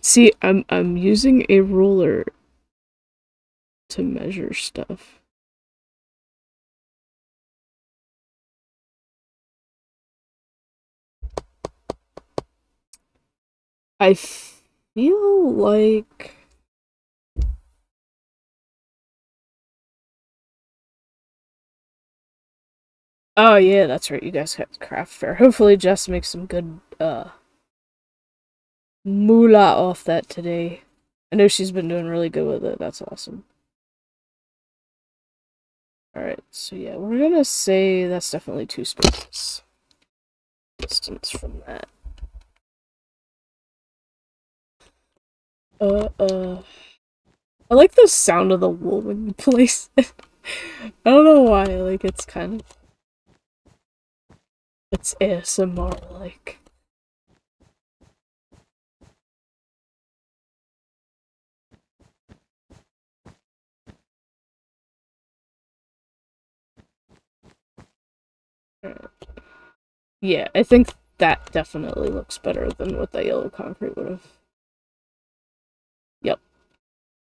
See, I'm I'm using a ruler to measure stuff. I feel like Oh yeah, that's right. You guys have craft fair. Hopefully Jess makes some good uh moolah off that today. I know she's been doing really good with it. That's awesome. Alright, so yeah, we're gonna say that's definitely two spaces. Distance from that. Uh, uh. I like the sound of the wool when you place it. I don't know why, like, it's kind of... It's ASMR-like. Yeah, I think that definitely looks better than what that yellow concrete would have. Yep.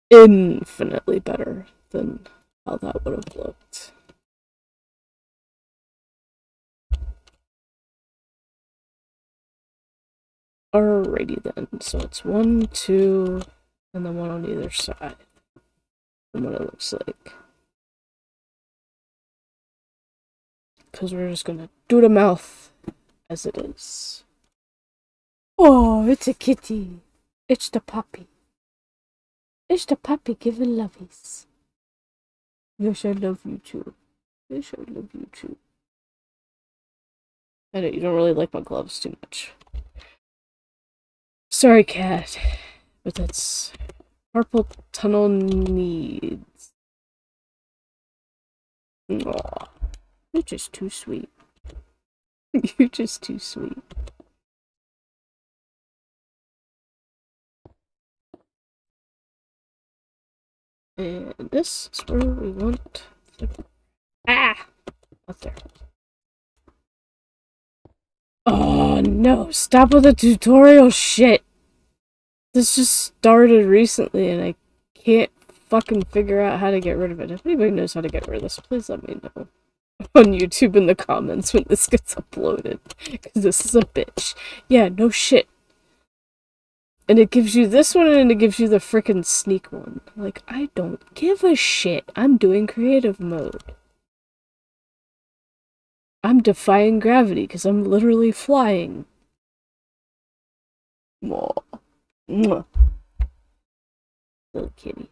Infinitely better than how that would have looked. Alrighty then, so it's one, two, and then one on either side. And what it looks like. Because we're just gonna do the mouth as it is. Oh, it's a kitty. It's the puppy. It's the puppy giving lovies. Yes, I love you too. Yes, I love you too. I know you don't really like my gloves too much. Sorry, cat. But that's purple tunnel needs. Aww. You're just too sweet. You're just too sweet. And this is where we want the... Ah! Up there. Oh no, stop with the tutorial shit! This just started recently and I can't fucking figure out how to get rid of it. If anybody knows how to get rid of this, please let me know on YouTube in the comments when this gets uploaded. Because this is a bitch. Yeah, no shit. And it gives you this one and it gives you the freaking sneak one. Like, I don't give a shit. I'm doing creative mode. I'm defying gravity because I'm literally flying. Mwah. Mwah. Little kitty.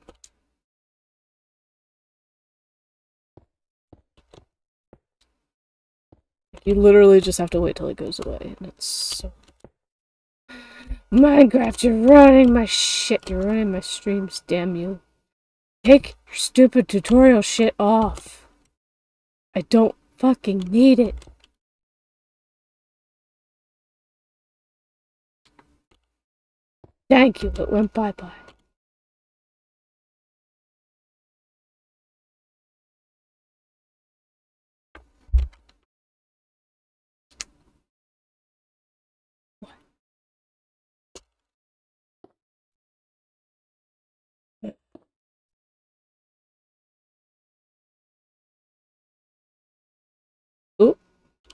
You literally just have to wait till it goes away, and it's so... Minecraft, you're running my shit. You're running my streams, damn you. Take your stupid tutorial shit off. I don't fucking need it. Thank you, it went bye-bye.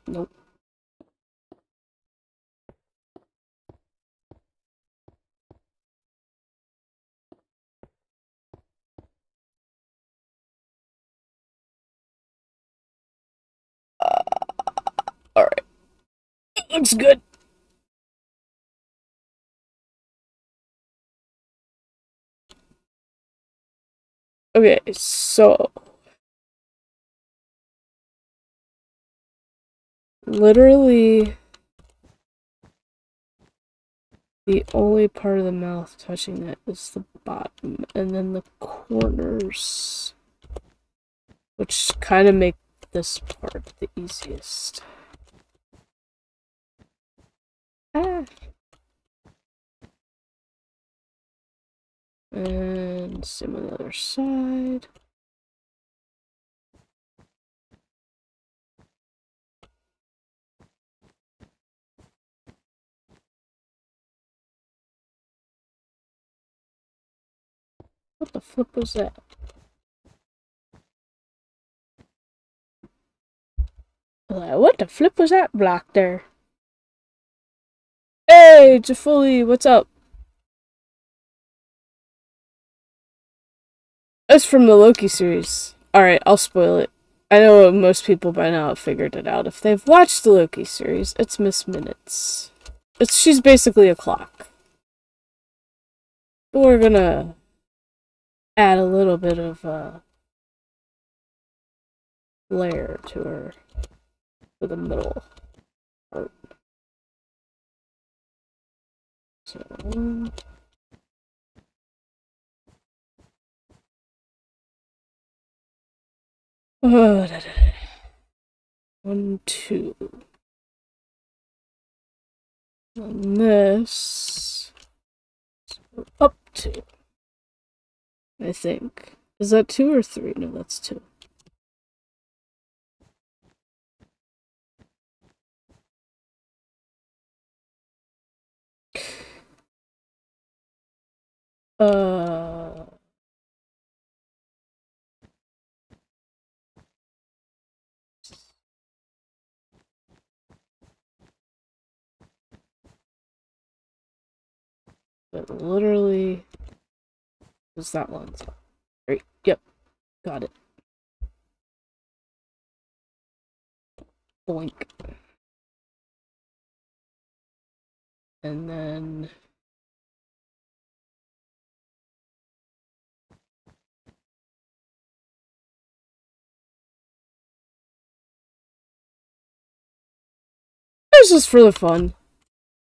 Nope. Uh, All right. Looks good. Okay, so literally the only part of the mouth touching that is the bottom and then the corners which kind of make this part the easiest. Ah. And same on the other side. What the flip was that? What the flip was that block there? Hey, Jafuli, what's up? It's from the Loki series. Alright, I'll spoil it. I know most people by now have figured it out. If they've watched the Loki series, it's Miss Minutes. It's she's basically a clock. We're gonna add a little bit of uh layer to her for the middle part. So Oh, da, da, da. One, two. And this up two. I think. Is that two or three? No, that's two. Uh But literally was that one. So. Right. Yep. Got it. Boink. And then It was just for the fun.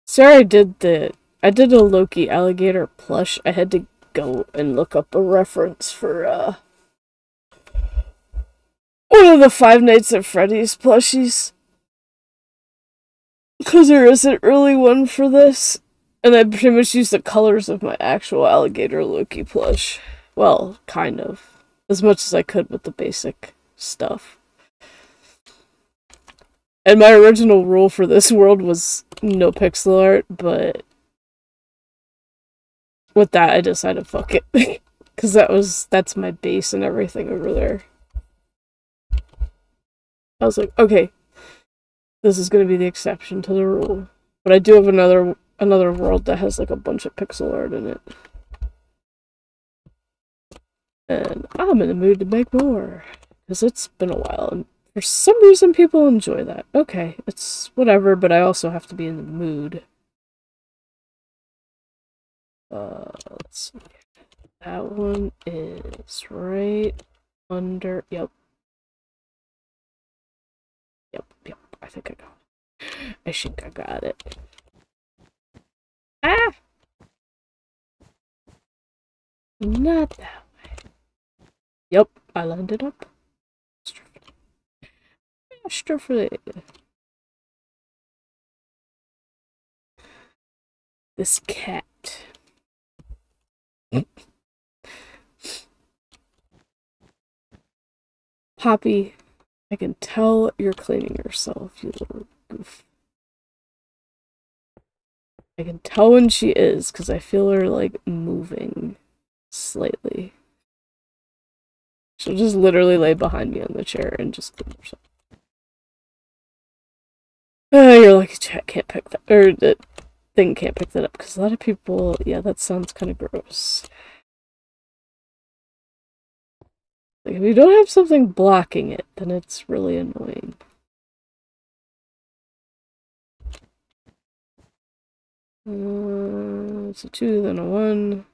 Sorry I did the I did a Loki alligator plush. I had to go and look up a reference for uh one of the Five Nights at Freddy's plushies. Because there isn't really one for this. And I pretty much used the colors of my actual alligator Loki plush. Well, kind of. As much as I could with the basic stuff. And my original rule for this world was no pixel art, but with that I decided fuck it. Cause that was that's my base and everything over there. I was like, okay, this is gonna be the exception to the rule. But I do have another another world that has like a bunch of pixel art in it. And I'm in the mood to make more. Because it's been a while and for some reason, people enjoy that. Okay, it's whatever, but I also have to be in the mood. Uh, let's see. That one is right under. Yep. Yep, yep. I think I got it. I think I got it. Ah! Not that way. Yep, I it up. This cat. Poppy, I can tell you're cleaning yourself, you little goof. I can tell when she is, because I feel her, like, moving slightly. She'll just literally lay behind me on the chair and just clean herself. Oh, you're lucky chat can't pick that, or thing can't pick that up, because a lot of people, yeah, that sounds kind of gross. Like, if you don't have something blocking it, then it's really annoying. Uh, it's a two, then a one.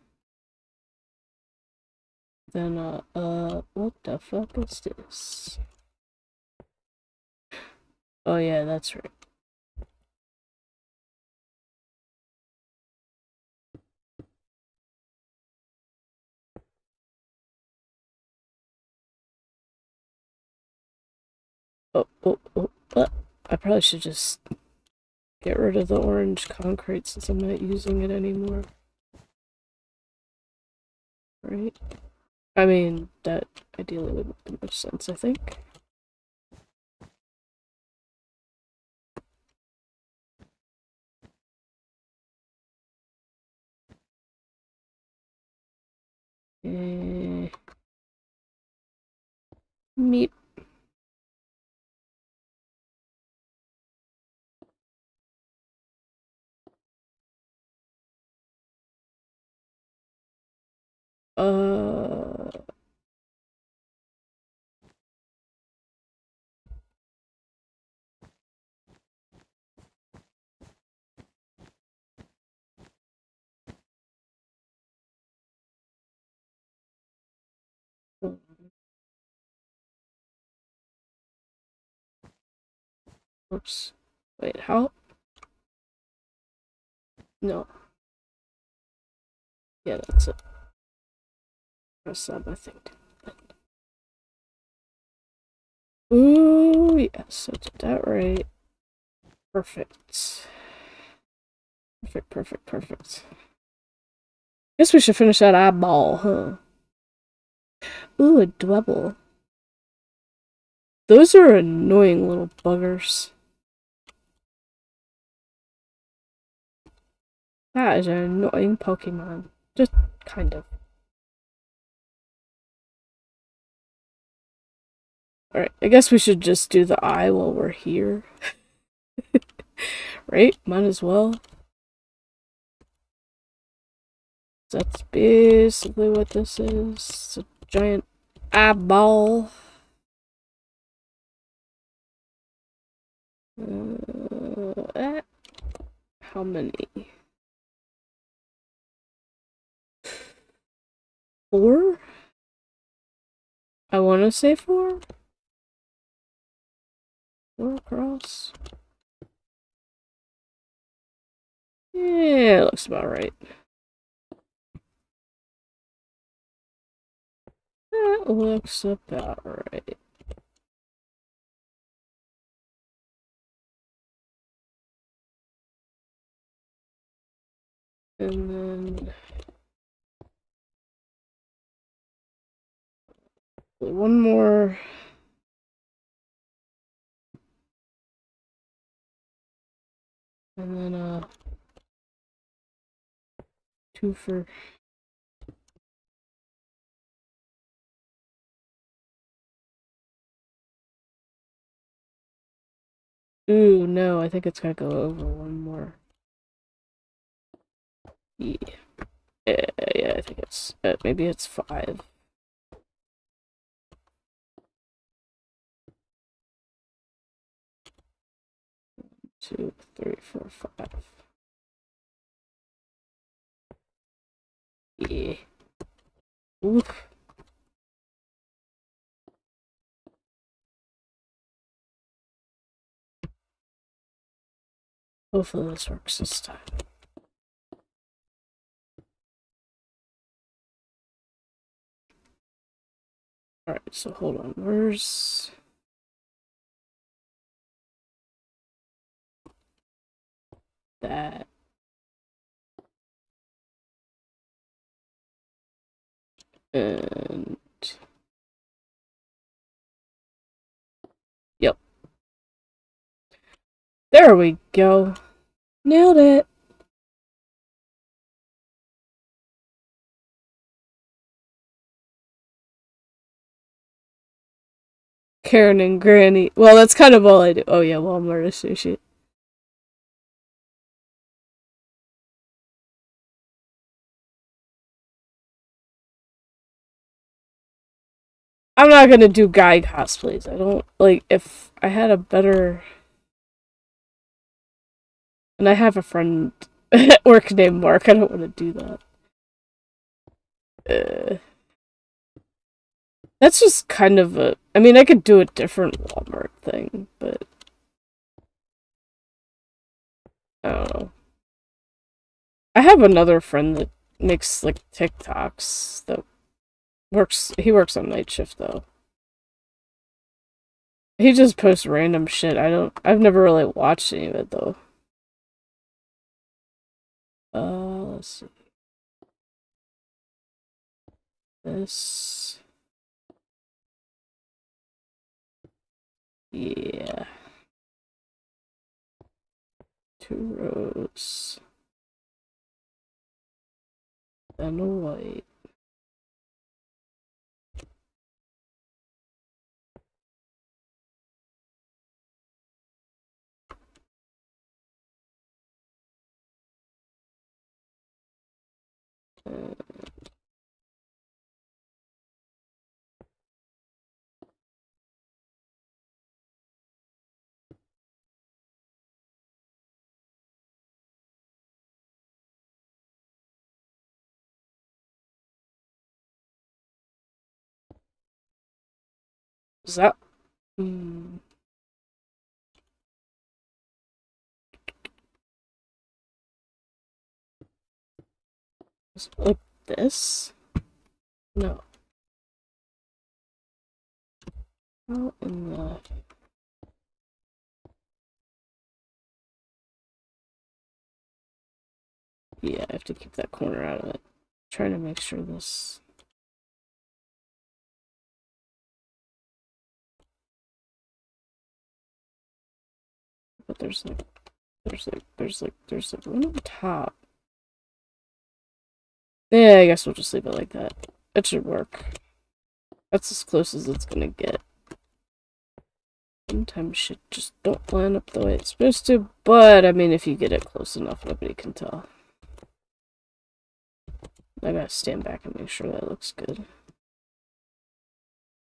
Then, uh, uh, what the fuck is this? Oh, yeah, that's right. Oh, oh, oh, uh, I probably should just get rid of the orange concrete since I'm not using it anymore. Right? I mean, that ideally would make most sense, I think. Eh. Meep. Uh. Oops. Wait, how? No. Yeah, that's it. Press sub, I think. Ooh, yes, I did that right. Perfect. Perfect, perfect, perfect. Guess we should finish that eyeball, huh? Ooh, a double. Those are annoying little buggers. That is an annoying Pokemon. Just kind of. Alright, I guess we should just do the eye while we're here. right? Might as well. That's basically what this is. It's a giant eyeball. Uh, eh. how many? Four? I want to say four? Four across? Yeah, looks about right. That looks about right. And then one more and then uh two for Ooh, no, I think it's gonna go over one more. Yeah, yeah, yeah I think it's, uh, maybe it's five. Two, three, four, five. Yeah. Oof. Hopefully this works this time. Alright, so hold on. Where's... That... And... Yep. There we go. Nailed it. Karen and Granny. Well, that's kind of all I do. Oh yeah, Walmart sushi. I'm not gonna do guy cosplays. I don't like if I had a better and I have a friend Orc named Mark. I don't want to do that. Uh, that's just kind of a. I mean, I could do a different Walmart thing, but I don't know. I have another friend that makes like TikToks that works. He works on night shift though. He just posts random shit. I don't. I've never really watched any of it though. Uh, let's see. This. Yeah. Two rows. And a white. Is that? Hmm. Like this? No. How in the... Yeah, I have to keep that corner out of it. Trying to make sure this but there's like there's like there's like there's like one on top. Yeah, I guess we'll just leave it like that. It should work. That's as close as it's gonna get. Sometimes shit just don't line up the way it's supposed to, but I mean if you get it close enough nobody can tell. I gotta stand back and make sure that looks good.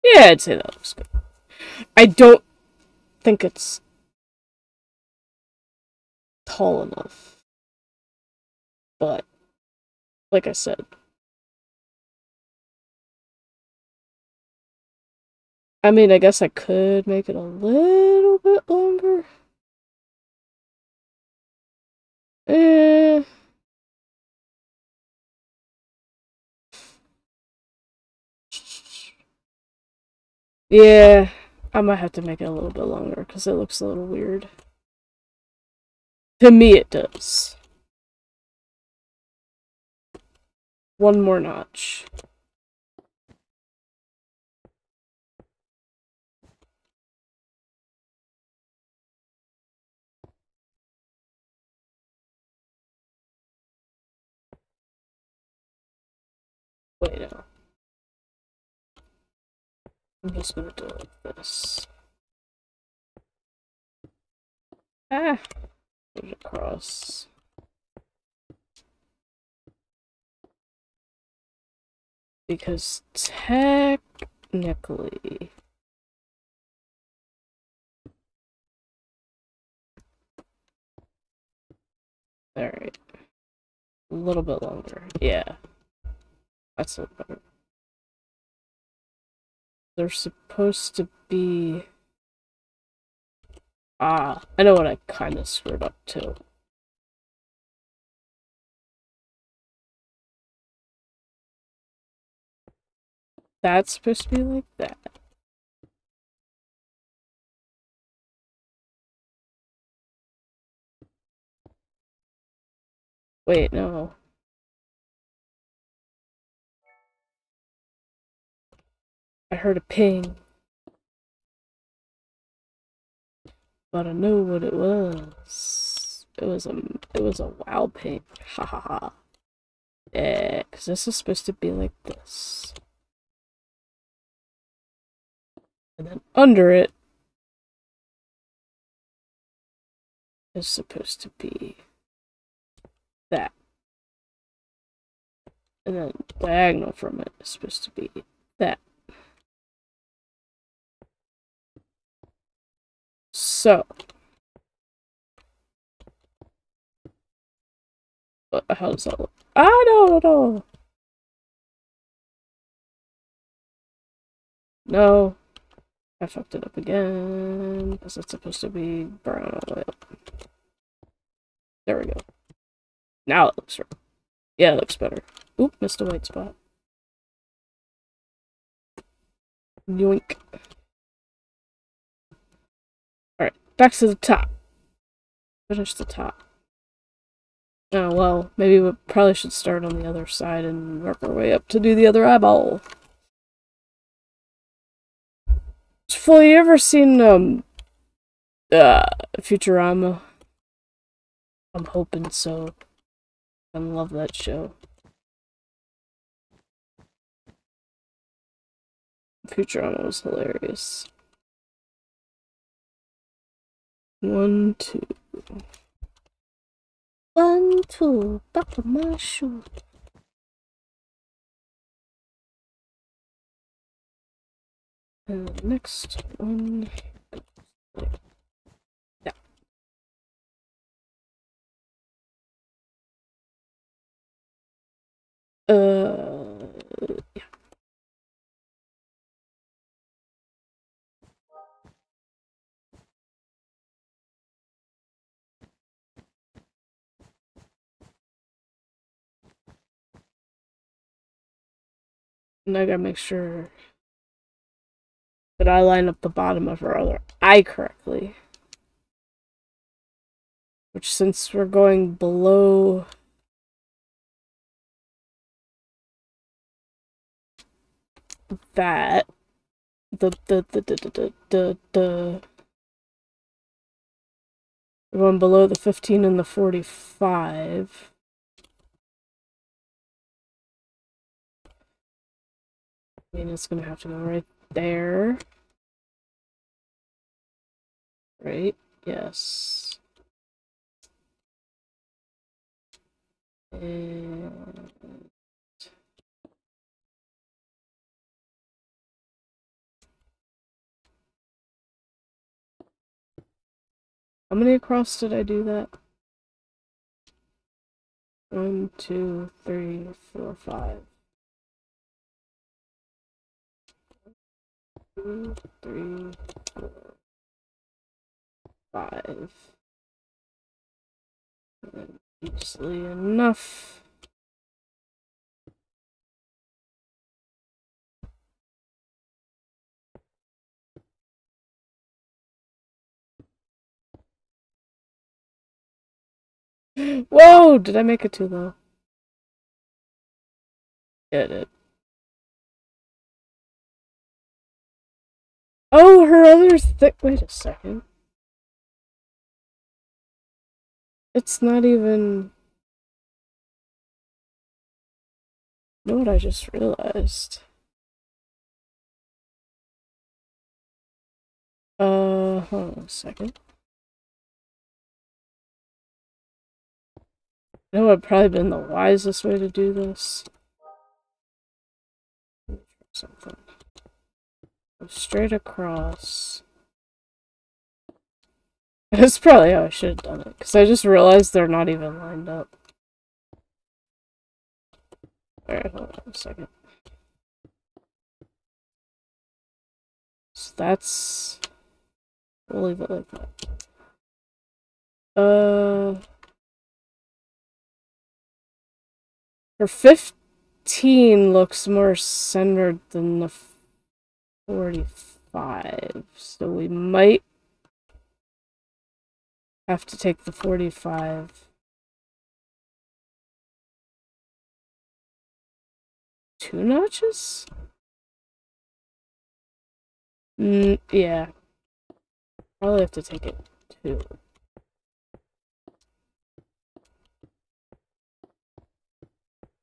Yeah, I'd say that looks good. I don't think it's tall enough. But, like I said, I mean, I guess I could make it a little bit longer. Eh. Yeah, I might have to make it a little bit longer because it looks a little weird. To me, it does. One more notch. Wait, no. I'm just gonna do this. Ah! Put it across. Because technically... Alright. A little bit longer. Yeah. That's a better. They're supposed to be... Ah, I know what I kind of screwed up too. That's supposed to be like that. Wait, no. I heard a ping. but I knew what it was. It was a it was a wow ping. Ha ha ha. Yeah, because this is supposed to be like this. And then under it is supposed to be that. And then diagonal from it is supposed to be that. So, how does that look? I don't know. No. I fucked it up again. Because it's supposed to be brown. There we go. Now it looks right. Yeah, it looks better. Oop, missed a white spot. Yoink. Alright, back to the top. Finish the top. Oh, well, maybe we probably should start on the other side and work our way up to do the other eyeball. Full, you ever seen, um, uh, Futurama? I'm hoping so. I love that show. Futurama was hilarious. One, two. One, two, back of my shoe. And next one. Yeah. Uh, yeah. And I gotta make sure that I line up the bottom of her other eye correctly. Which, since we're going below that, the the the the the the, the we're going below the 15 and the 45. I mean, it's gonna have to go right there. Right? Yes. And... How many across did I do that? One, two, three, four, five. Two, three, four, five. Easily enough. Whoa! Did I make it too low? Yeah, it. Oh, her other thick. Wait a second. It's not even. You know what I just realized? Uh, hold on a second. You know what probably been the wisest way to do this? Something. Straight across. That's probably how I should have done it, because I just realized they're not even lined up. Alright, hold on a second. So that's... We'll leave it like that. Uh... Her 15 looks more centered than the 45. So we might have to take the 45. Two notches? Mm, yeah. Probably have to take it two.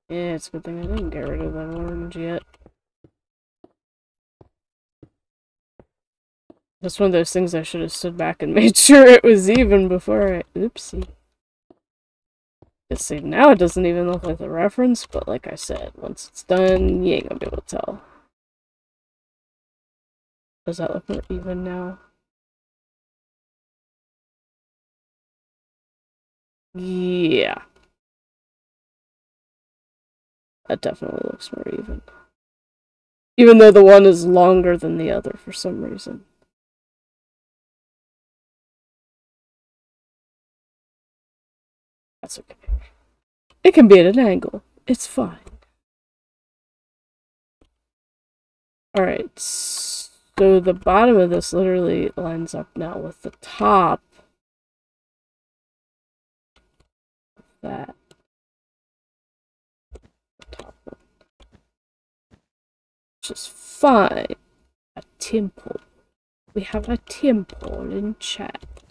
Yeah, it's a good thing I didn't get rid of that orange yet. That's one of those things I should have stood back and made sure it was even before I... Oopsie. Let's see, now it doesn't even look like a reference, but like I said, once it's done, you ain't gonna be able to tell. Does that look more even now? Yeah. that definitely looks more even. Even though the one is longer than the other for some reason. That's okay. It can be at an angle. It's fine. Alright, so the bottom of this literally lines up now with the top. That. Which is fine. A temple. We have a temple in chat.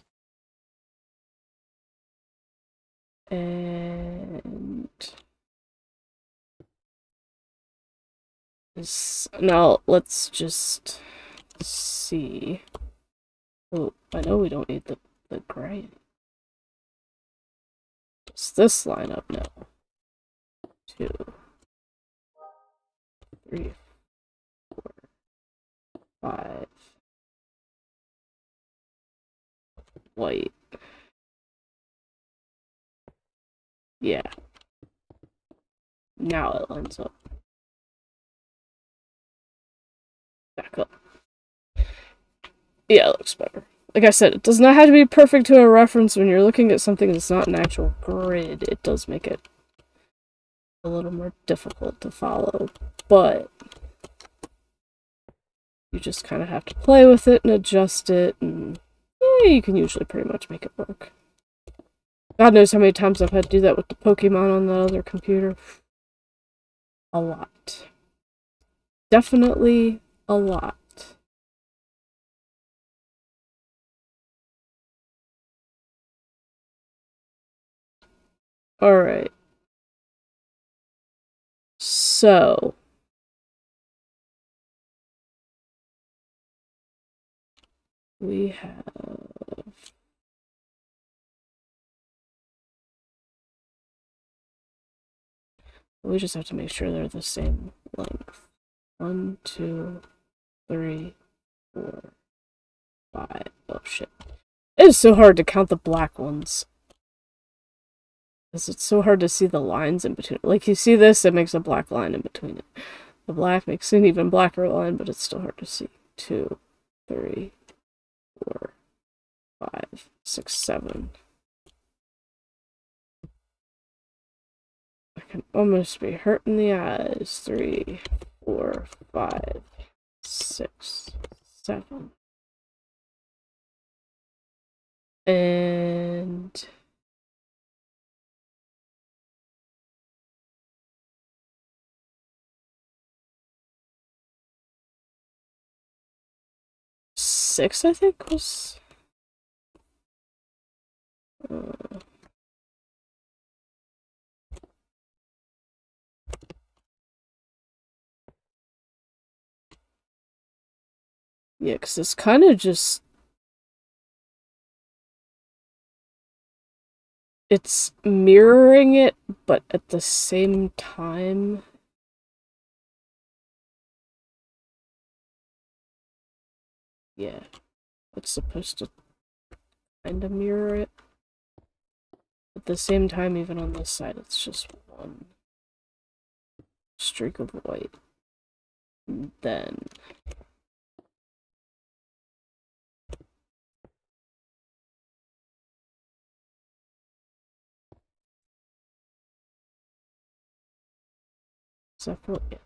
And now let's just see. Oh, I know we don't need the, the gray. Does this line up now? Two, three, four, five. White. Yeah. Now it lines up. Back up. Yeah, it looks better. Like I said, it does not have to be perfect to a reference when you're looking at something that's not an actual grid. It does make it a little more difficult to follow, but you just kind of have to play with it and adjust it, and yeah, you can usually pretty much make it work. God knows how many times I've had to do that with the Pokemon on that other computer. A lot. Definitely a lot. Alright. So. We have We just have to make sure they're the same length. One, two, three, four, five. Oh shit. It is so hard to count the black ones. Because it's so hard to see the lines in between. Like, you see this, it makes a black line in between it. The black makes an even blacker line, but it's still hard to see. Two, three, four, five, six, seven. Can almost be hurting the eyes. Three, four, five, six, seven. And six, I think, was. Uh, Yeah, because it's kind of just... It's mirroring it, but at the same time... Yeah, it's supposed to kind of mirror it. At the same time, even on this side, it's just one streak of white. And then So I thought, yeah,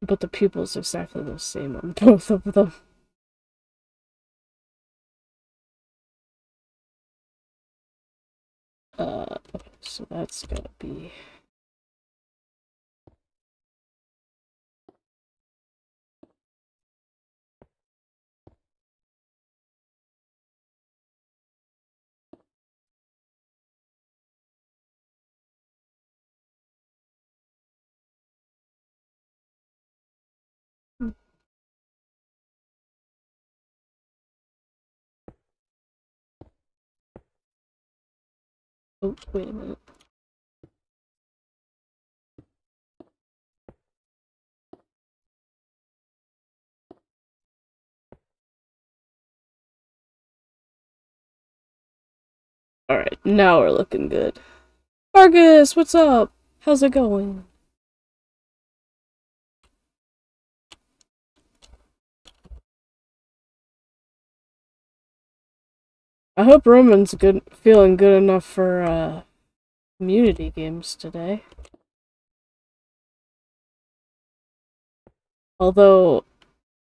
But the pupil's exactly the same on both of them. Uh, so that's gotta be... Oh, wait a minute. Alright, now we're looking good. Argus, what's up? How's it going? I hope Roman's good, feeling good enough for uh, community games today. Although,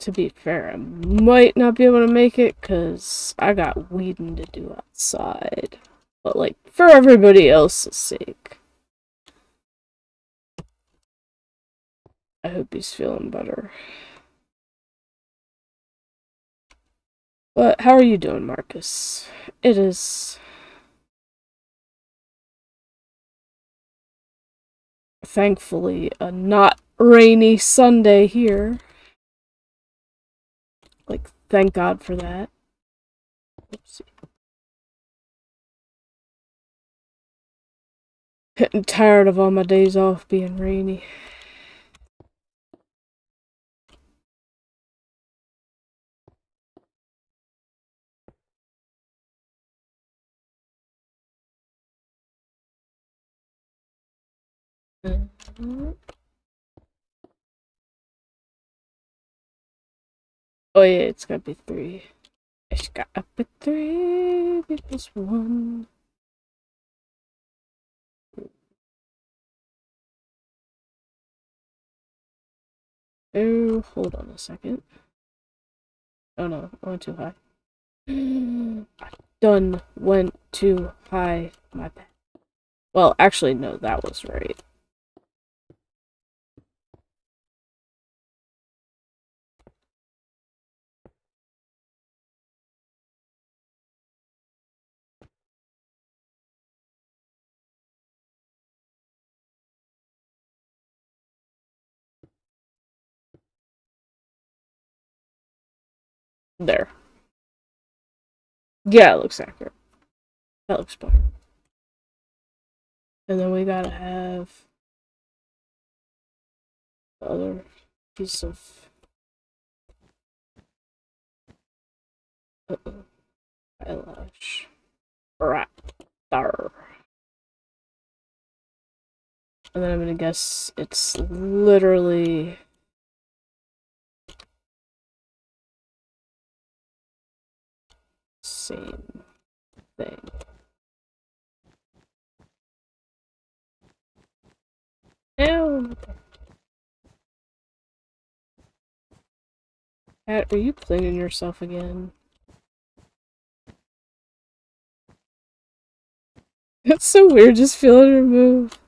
to be fair, I might not be able to make it because I got weeding to do outside. But, like, for everybody else's sake. I hope he's feeling better. But how are you doing, Marcus? It is thankfully a not rainy Sunday here. Like, thank God for that. Oopsie. Getting tired of all my days off being rainy. Oh yeah, it's gotta be three. It's gotta be three because one. Oh, hold on a second. Oh no, I went too high. I done went too high. My bad. Well, actually, no, that was right. There. Yeah, it looks accurate. That looks better. And then we gotta have the other piece of uh -oh. eyelash. Right. And then I'm gonna guess it's literally same thing. Ew. Cat, are you cleaning yourself again? It's so weird just feeling removed.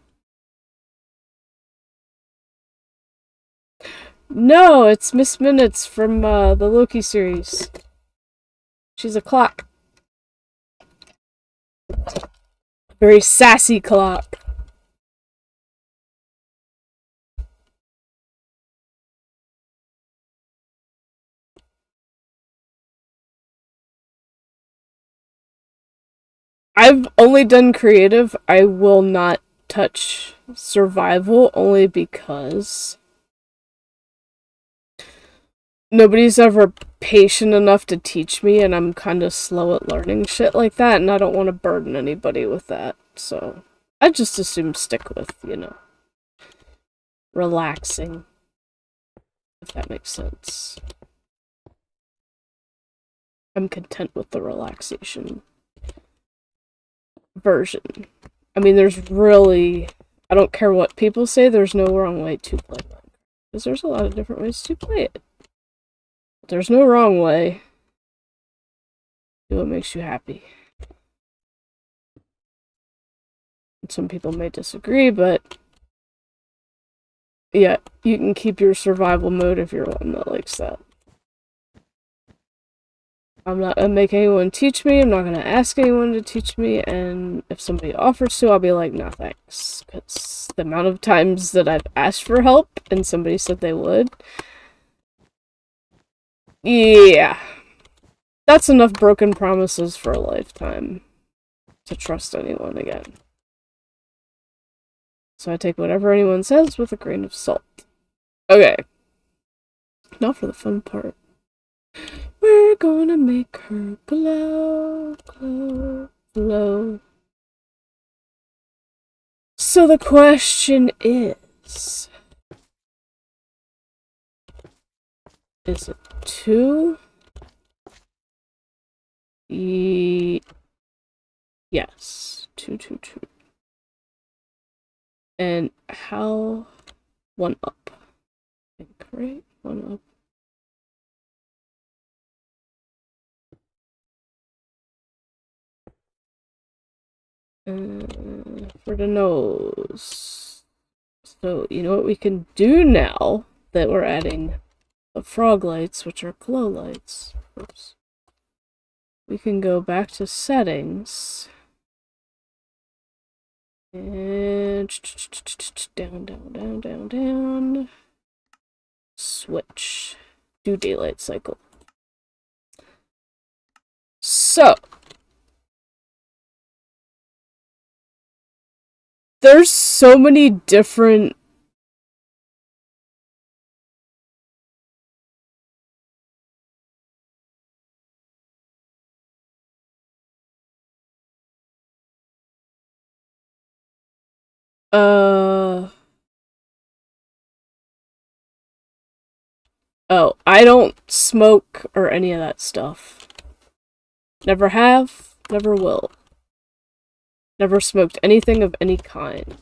No, it's Miss Minutes from uh, the Loki series. She's a clock. Very sassy clock. I've only done creative. I will not touch survival only because nobody's ever patient enough to teach me and I'm kind of slow at learning shit like that and I don't want to burden anybody with that. So I just assume stick with, you know, relaxing. If that makes sense. I'm content with the relaxation version. I mean, there's really, I don't care what people say, there's no wrong way to play Minecraft. Because there's a lot of different ways to play it. There's no wrong way. Do what makes you happy. Some people may disagree, but yeah, you can keep your survival mode if you're one that likes that. I'm not gonna make anyone teach me, I'm not gonna ask anyone to teach me, and if somebody offers to, I'll be like, no thanks. Because the amount of times that I've asked for help and somebody said they would, yeah. That's enough broken promises for a lifetime to trust anyone again. So I take whatever anyone says with a grain of salt. Okay. Now for the fun part. We're gonna make her glow, glow. flow. So the question is Is it two? E yes, two, two, two. And how one up? I think, right? One up. Uh, for the nose. So, you know what we can do now that we're adding frog lights, which are glow lights. Oops. We can go back to settings. And down, down, down, down, down. Switch. Do daylight cycle. So, there's so many different uh Oh, I don't smoke or any of that stuff. Never have, never will. Never smoked anything of any kind.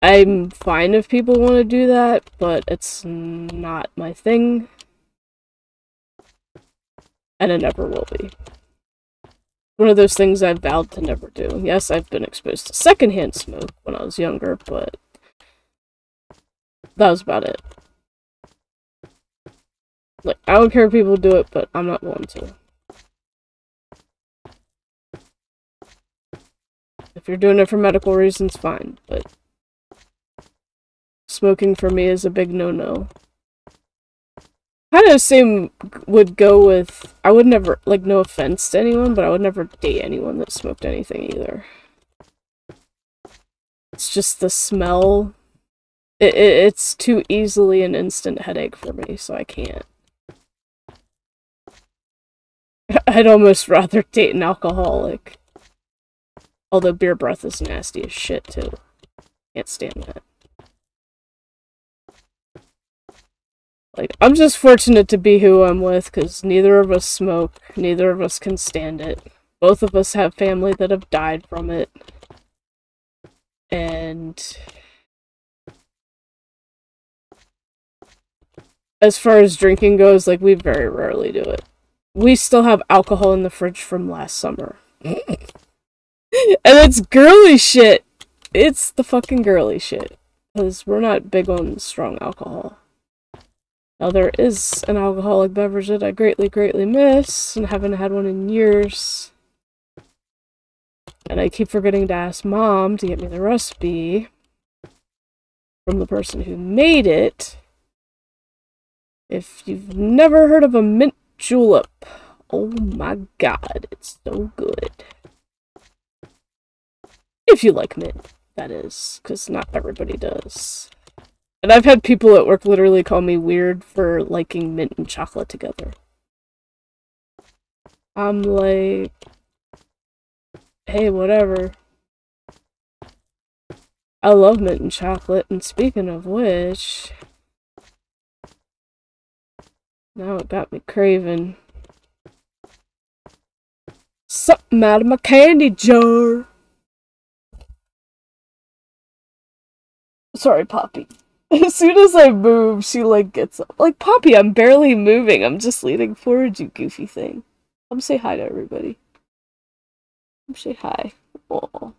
I'm fine if people want to do that, but it's not my thing. And it never will be. One of those things I've vowed to never do. Yes, I've been exposed to secondhand smoke when I was younger, but that was about it. Like, I don't care if people do it, but I'm not going to. If you're doing it for medical reasons, fine, but smoking for me is a big no-no. Kind of same would go with, I would never, like no offense to anyone, but I would never date anyone that smoked anything either. It's just the smell. It, it, it's too easily an instant headache for me, so I can't. I'd almost rather date an alcoholic. Although beer breath is nasty as shit, too. Can't stand that. Like, I'm just fortunate to be who I'm with, because neither of us smoke, neither of us can stand it. Both of us have family that have died from it. And... As far as drinking goes, like, we very rarely do it. We still have alcohol in the fridge from last summer. and it's girly shit. It's the fucking girly shit. Because we're not big on strong alcohol. Now, there is an alcoholic beverage that I greatly, greatly miss, and haven't had one in years. And I keep forgetting to ask mom to get me the recipe from the person who made it. If you've never heard of a mint julep, oh my god, it's so good. If you like mint, that is, because not everybody does. And I've had people at work literally call me weird for liking mint and chocolate together. I'm like, hey, whatever. I love mint and chocolate, and speaking of which, now it got me craving something out of my candy jar. Sorry, Poppy. As soon as I move, she like gets up. Like, Poppy, I'm barely moving. I'm just leaning forward, you goofy thing. Come say hi to everybody. Come say hi. Aw.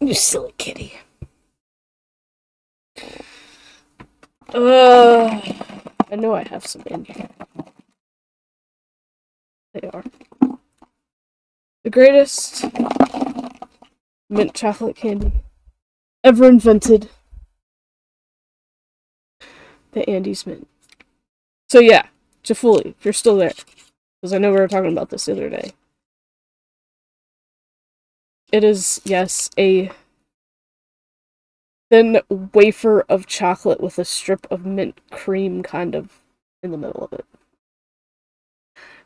You silly kitty. Uh, I know I have some in here. They are. The greatest mint chocolate candy ever invented. The Andes Mint. So yeah, Jafuli, if you're still there, because I know we were talking about this the other day. It is, yes, a thin wafer of chocolate with a strip of mint cream kind of in the middle of it.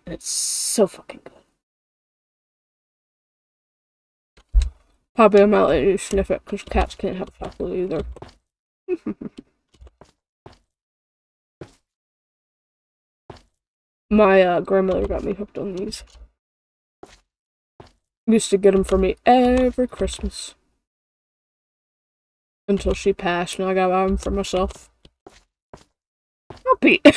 and it's so fucking good. Probably I'm not letting you sniff it because cats can't have chocolate either. My uh, grandmother got me hooked on these. Used to get them for me every Christmas. Until she passed, and I got them for myself. Happy.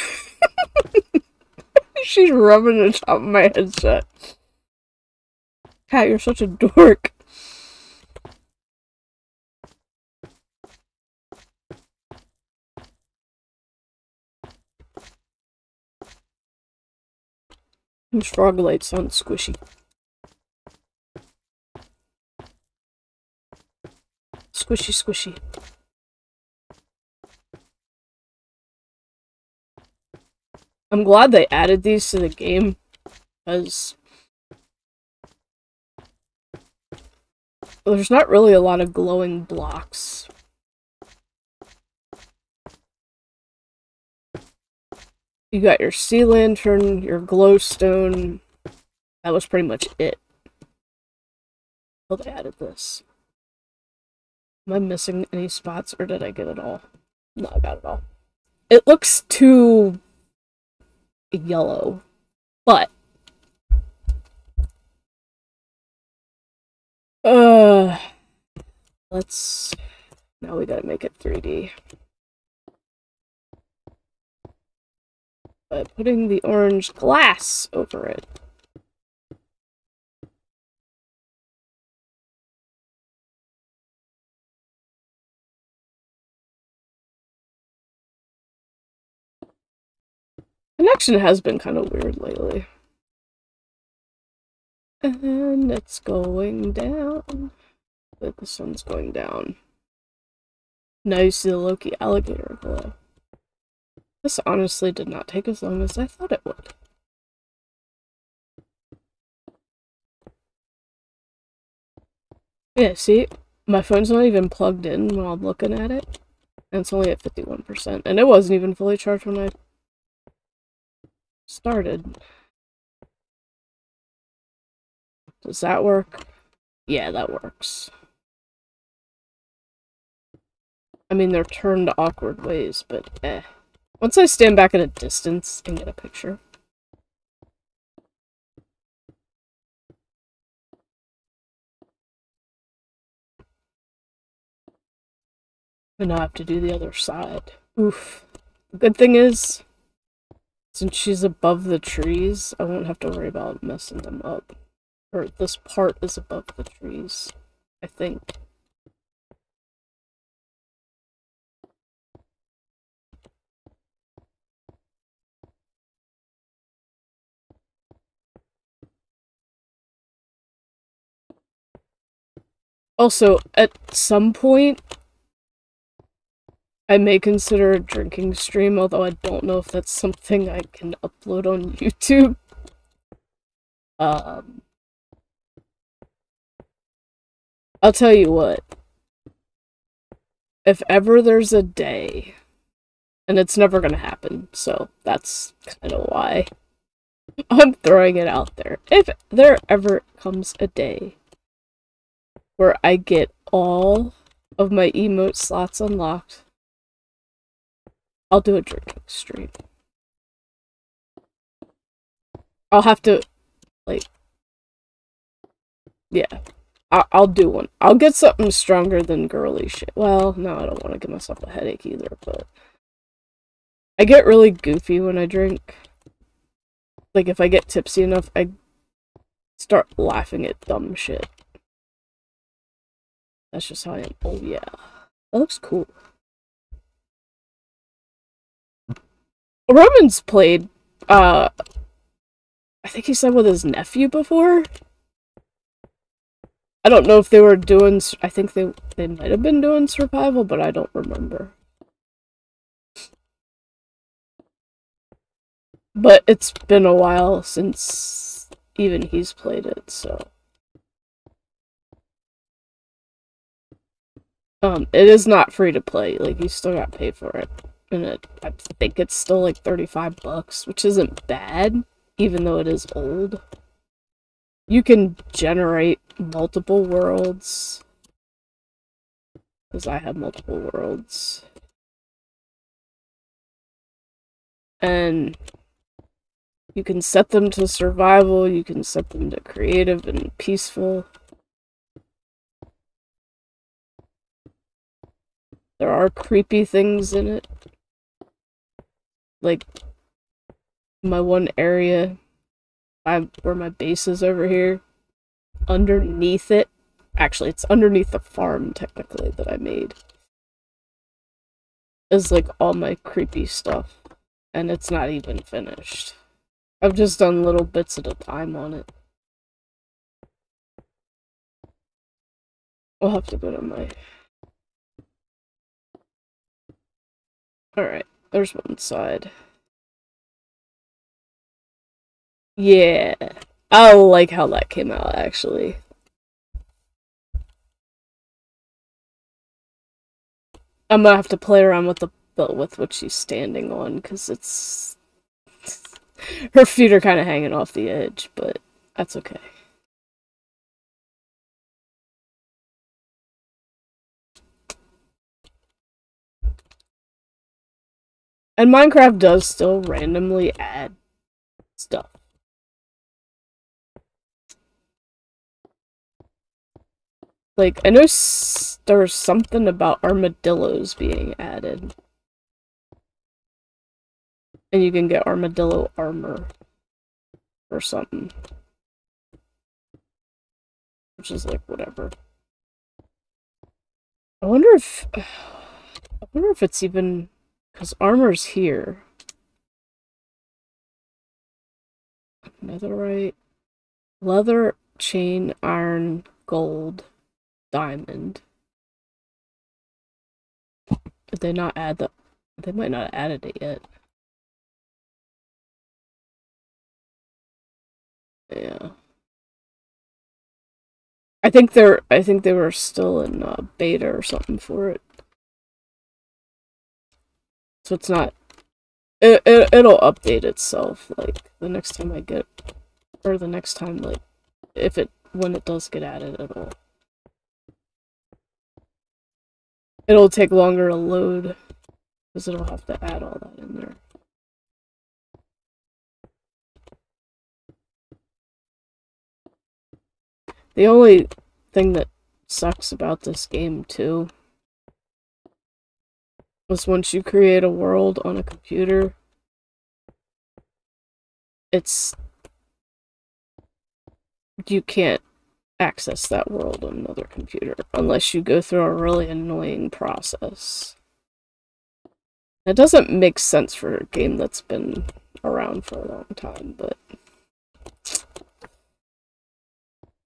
She's rubbing the top of my headset. Cat, you're such a dork. Frog lights sound squishy. Squishy, squishy. I'm glad they added these to the game, because there's not really a lot of glowing blocks. You got your sea lantern, your glowstone. That was pretty much it. Oh, they added this. Am I missing any spots, or did I get it all? No, I got it all. It looks too yellow, but uh, let's. Now we gotta make it 3D. By putting the orange glass over it. Connection has been kind of weird lately. And it's going down. But the sun's going down. Now you see the Loki alligator glow. This honestly did not take as long as I thought it would. Yeah, see? My phone's not even plugged in while I'm looking at it. And it's only at 51%. And it wasn't even fully charged when I started. Does that work? Yeah, that works. I mean, they're turned awkward ways, but eh. Once I stand back at a distance and get a picture. And I have to do the other side. Oof. The good thing is, since she's above the trees, I won't have to worry about messing them up. Or this part is above the trees, I think. Also, at some point, I may consider a drinking stream, although I don't know if that's something I can upload on YouTube. Um, I'll tell you what. If ever there's a day, and it's never gonna happen, so that's kind of why I'm throwing it out there. If there ever comes a day where I get all of my emote slots unlocked, I'll do a drinking stream. I'll have to, like, yeah, I I'll do one. I'll get something stronger than girly shit. Well, no, I don't want to give myself a headache either, but I get really goofy when I drink. Like, if I get tipsy enough, I start laughing at dumb shit. That's just how I am. Oh, yeah. That looks cool. Roman's played, uh, I think he said with his nephew before. I don't know if they were doing, I think they, they might have been doing survival, but I don't remember. But it's been a while since even he's played it, so. Um, it is not free to play, like, you still got to pay for it and it, I think it's still like 35 bucks, which isn't bad. even though it is old. You can generate multiple worlds. Because I have multiple worlds. And you can set them to survival, you can set them to creative and peaceful. There are creepy things in it. Like my one area I, where my base is over here. Underneath it. Actually, it's underneath the farm, technically, that I made. Is like all my creepy stuff. And it's not even finished. I've just done little bits at a time on it. I'll have to go to my... Alright, there's one side. Yeah. I like how that came out, actually. I'm gonna have to play around with the with what she's standing on, because it's... Her feet are kind of hanging off the edge, but that's okay. And Minecraft does still randomly add stuff. Like, I know there's something about armadillos being added. And you can get armadillo armor. Or something. Which is like, whatever. I wonder if... I wonder if it's even... Because armor's here. Netherite. Leather, chain, iron, gold diamond. Did they not add the... They might not have added it yet. Yeah. I think they're... I think they were still in uh, beta or something for it. So it's not... It, it, it'll update itself, like, the next time I get... Or the next time, like, if it... When it does get added, it'll It'll take longer to load because it'll have to add all that in there. The only thing that sucks about this game too was once you create a world on a computer, it's you can't access that world on another computer unless you go through a really annoying process. It doesn't make sense for a game that's been around for a long time, but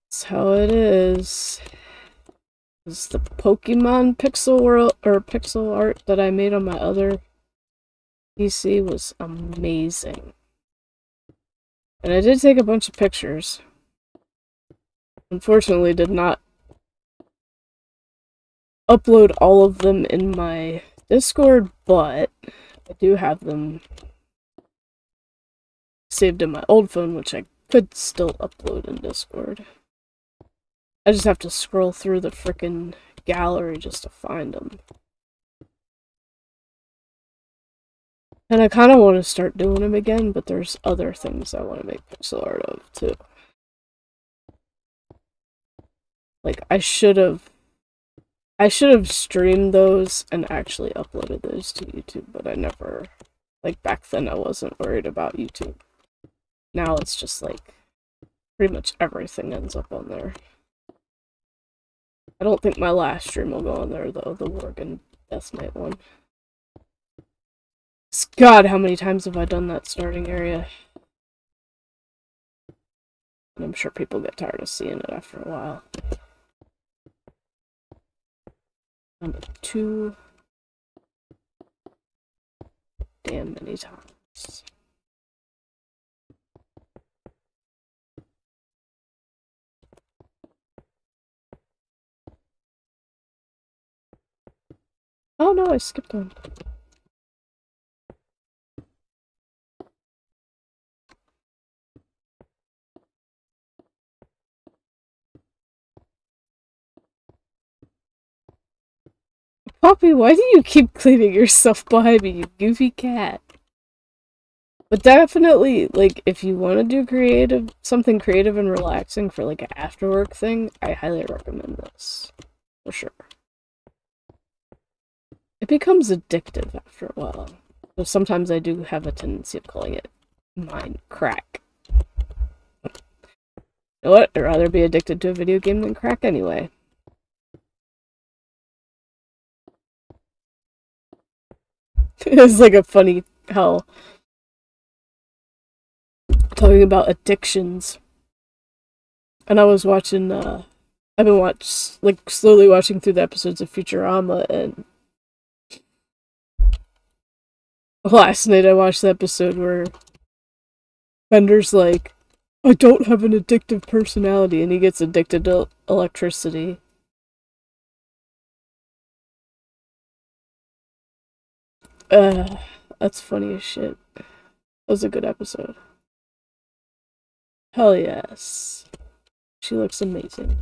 that's how it is. This is the Pokemon pixel world or pixel art that I made on my other PC was amazing. And I did take a bunch of pictures unfortunately did not upload all of them in my Discord, but I do have them saved in my old phone, which I could still upload in Discord. I just have to scroll through the frickin' gallery just to find them. And I kind of want to start doing them again, but there's other things I want to make pixel art of, too. Like, I should have... I should have streamed those and actually uploaded those to YouTube, but I never... Like, back then I wasn't worried about YouTube. Now it's just like... Pretty much everything ends up on there. I don't think my last stream will go on there, though, the Worgen Death Knight one. God, how many times have I done that starting area? And I'm sure people get tired of seeing it after a while. Number two. Damn many times. Oh no, I skipped one. Poppy, why do you keep cleaning yourself behind me, you goofy cat? But definitely, like, if you want to do creative, something creative and relaxing for, like, an after work thing, I highly recommend this. For sure. It becomes addictive after a while. So sometimes I do have a tendency of calling it mind crack. You know what? I'd rather be addicted to a video game than crack anyway. it's like a funny how talking about addictions. And I was watching uh I've been watch like slowly watching through the episodes of Futurama and last night I watched the episode where Bender's like, I don't have an addictive personality and he gets addicted to electricity. Uh, that's funny as shit. That was a good episode. Hell yes. She looks amazing.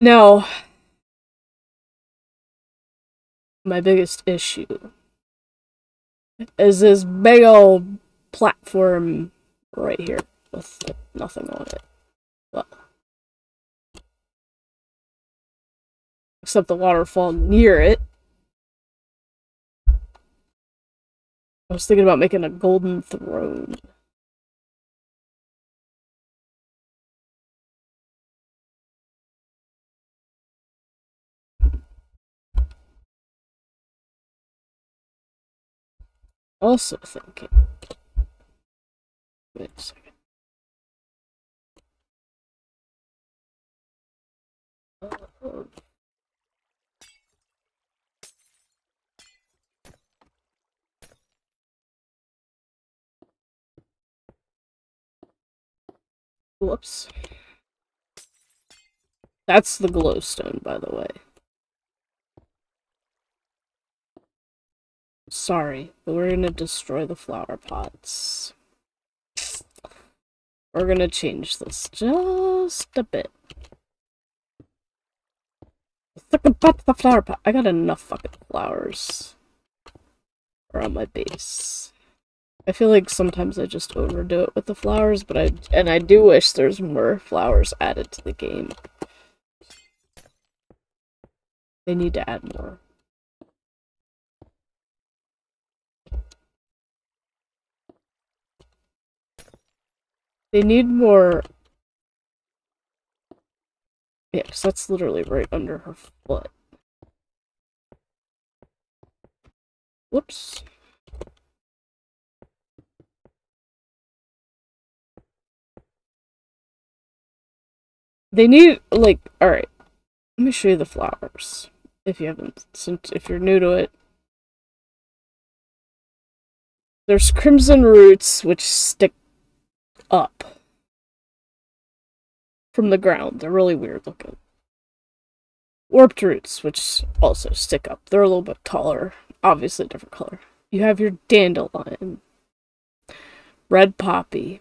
Now, my biggest issue is this big old platform right here with nothing on it. Well, except the waterfall near it. I was thinking about making a golden throne. Also thinking. Wait a second. Oh. Whoops. That's the glowstone, by the way. Sorry, but we're gonna destroy the flower pots. We're gonna change this just a bit. The flower pot. I got enough fucking flowers around my base. I feel like sometimes I just overdo it with the flowers, but I and I do wish there's more flowers added to the game. They need to add more. They need more... Yeah, because that's literally right under her foot. Whoops. They need, like, alright. Let me show you the flowers. If you haven't, since if you're new to it. There's crimson roots, which stick up from the ground. They're really weird looking. Warped roots, which also stick up. They're a little bit taller. Obviously different color. You have your dandelion. Red poppy.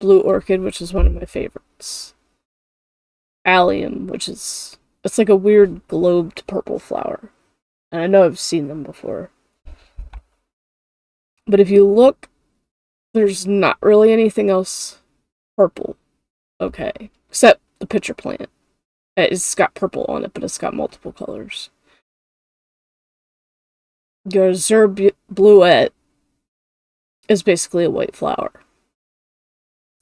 Blue orchid, which is one of my favorites. Allium, which is... It's like a weird globed purple flower. And I know I've seen them before. But if you look there's not really anything else purple. Okay. Except the pitcher plant. Uh, it's got purple on it, but it's got multiple colors. Your Azure Bluet is basically a white flower.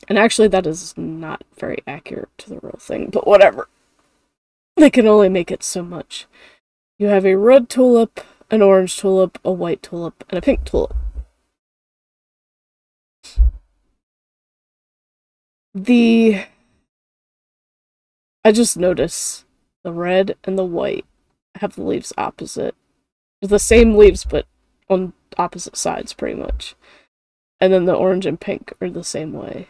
And actually, that is not very accurate to the real thing, but whatever. They can only make it so much. You have a red tulip, an orange tulip, a white tulip, and a pink tulip. The I just notice the red and the white have the leaves opposite. The same leaves but on opposite sides pretty much. And then the orange and pink are the same way.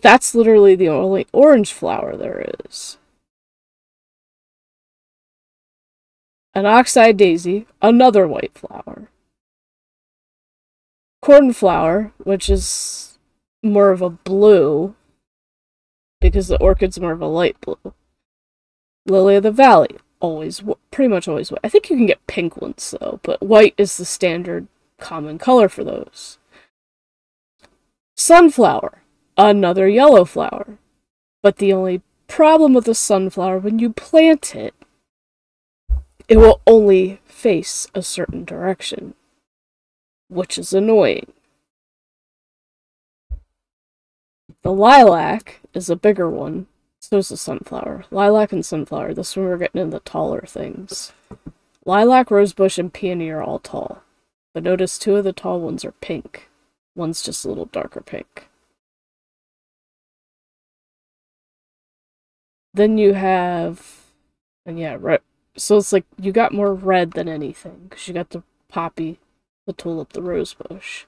That's literally the only orange flower there is. An oxeye daisy, another white flower. Cornflower, which is more of a blue. because the orchid's more of a light blue. Lily of the Valley, always, pretty much always white. I think you can get pink ones though, but white is the standard common color for those. Sunflower, another yellow flower. But the only problem with the sunflower, when you plant it, it will only face a certain direction, which is annoying. The lilac is a bigger one, so is the sunflower. Lilac and sunflower, this one we're getting into the taller things. Lilac, rosebush, and peony are all tall. But notice two of the tall ones are pink. One's just a little darker pink. Then you have, and yeah, red. So it's like you got more red than anything because you got the poppy, the tulip, the rosebush.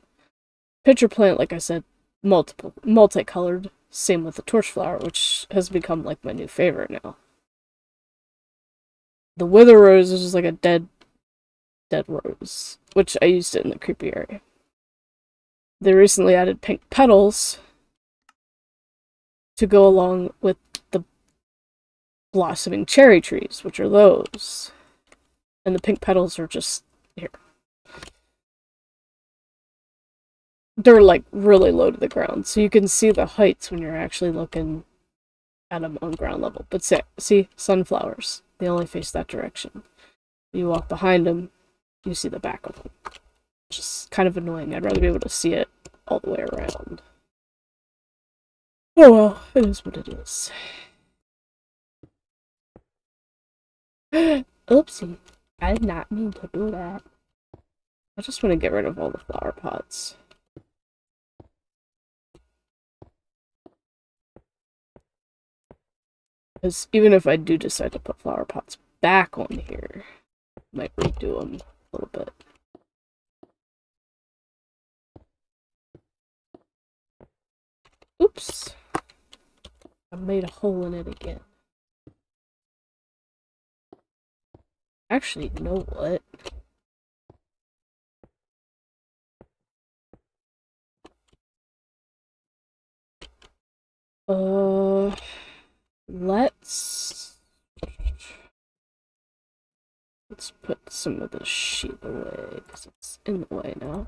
Pitcher plant, like I said, multiple, multicolored. Same with the torch flower, which has become like my new favorite now. The wither rose is just like a dead, dead rose, which I used it in the creepy area. They recently added pink petals to go along with the blossoming cherry trees, which are those. And the pink petals are just here. They're like really low to the ground, so you can see the heights when you're actually looking at them on ground level. But see, see sunflowers, they only face that direction. You walk behind them, you see the back of them. Just kind of annoying. I'd rather be able to see it all the way around. Oh well, it is what it is. Oopsie. I did not mean to do that. I just want to get rid of all the flower pots. Because even if I do decide to put flower pots back on here, might redo them a little bit. Oops. I made a hole in it again. Actually, you know what? Uh... Let's... Let's put some of the sheet away, because it's in the way now.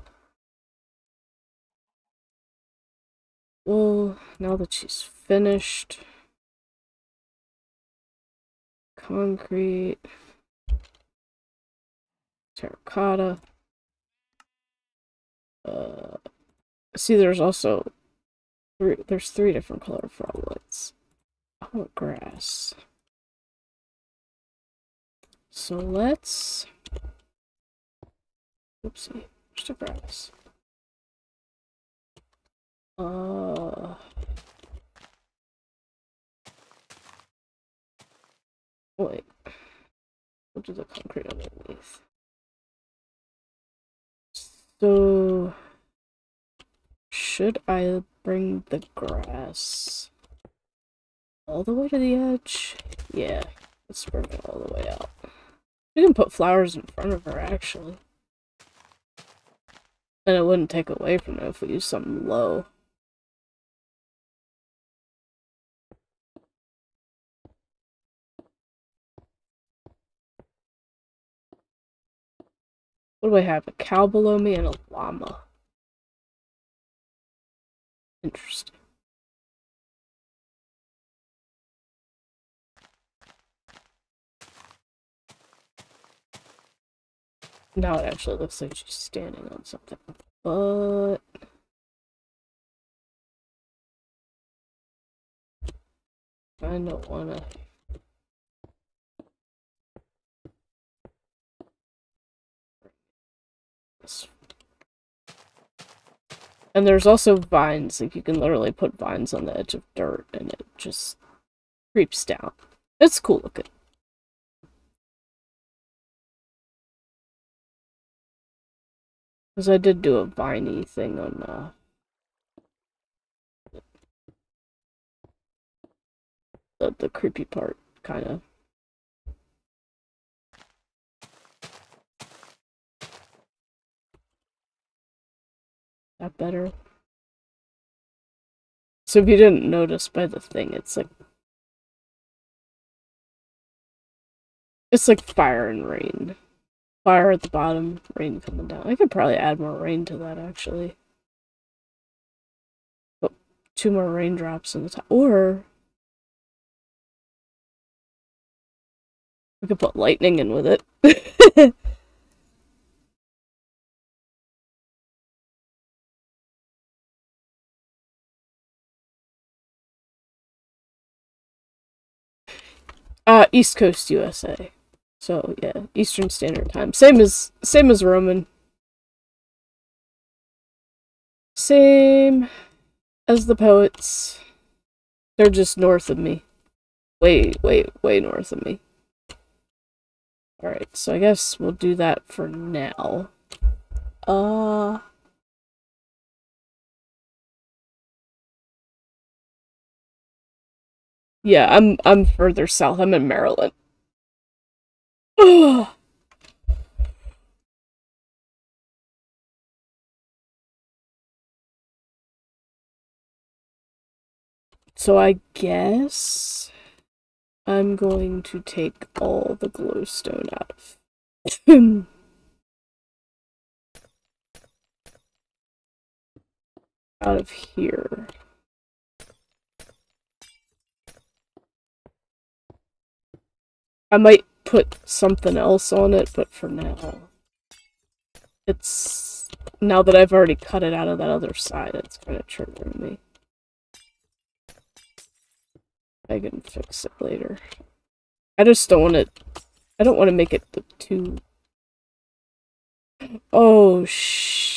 Well, now that she's finished... Concrete... Terracotta... Uh, see, there's also three, there's three different color froglights. I grass. So let's... Oopsie. Where's the grass? Uh... Wait. What do the concrete underneath? So... Should I bring the grass? All the way to the edge? Yeah, let's bring it all the way out. We can put flowers in front of her, actually. And it wouldn't take away from it if we use something low. What do I have? A cow below me and a llama. Interesting. Now it actually looks like she's standing on something. But... I don't wanna... And there's also vines, like you can literally put vines on the edge of dirt and it just creeps down. It's cool looking. Because I did do a viney thing on, uh... The, the creepy part, kind of. That better? So if you didn't notice by the thing, it's like it's like fire and rain. Fire at the bottom, rain coming down. I could probably add more rain to that actually. Put two more raindrops in the top. Or we could put lightning in with it. Uh, East Coast USA. So yeah, Eastern Standard Time. Same as same as Roman. Same as the poets. They're just north of me. Way, way, way north of me. Alright, so I guess we'll do that for now. Uh Yeah, I'm I'm further south. I'm in Maryland. so I guess I'm going to take all the glowstone out of out of here. I might put something else on it, but for now, it's, now that I've already cut it out of that other side, it's kind of triggering me. I can fix it later. I just don't want it, I don't want to make it the too, oh shit,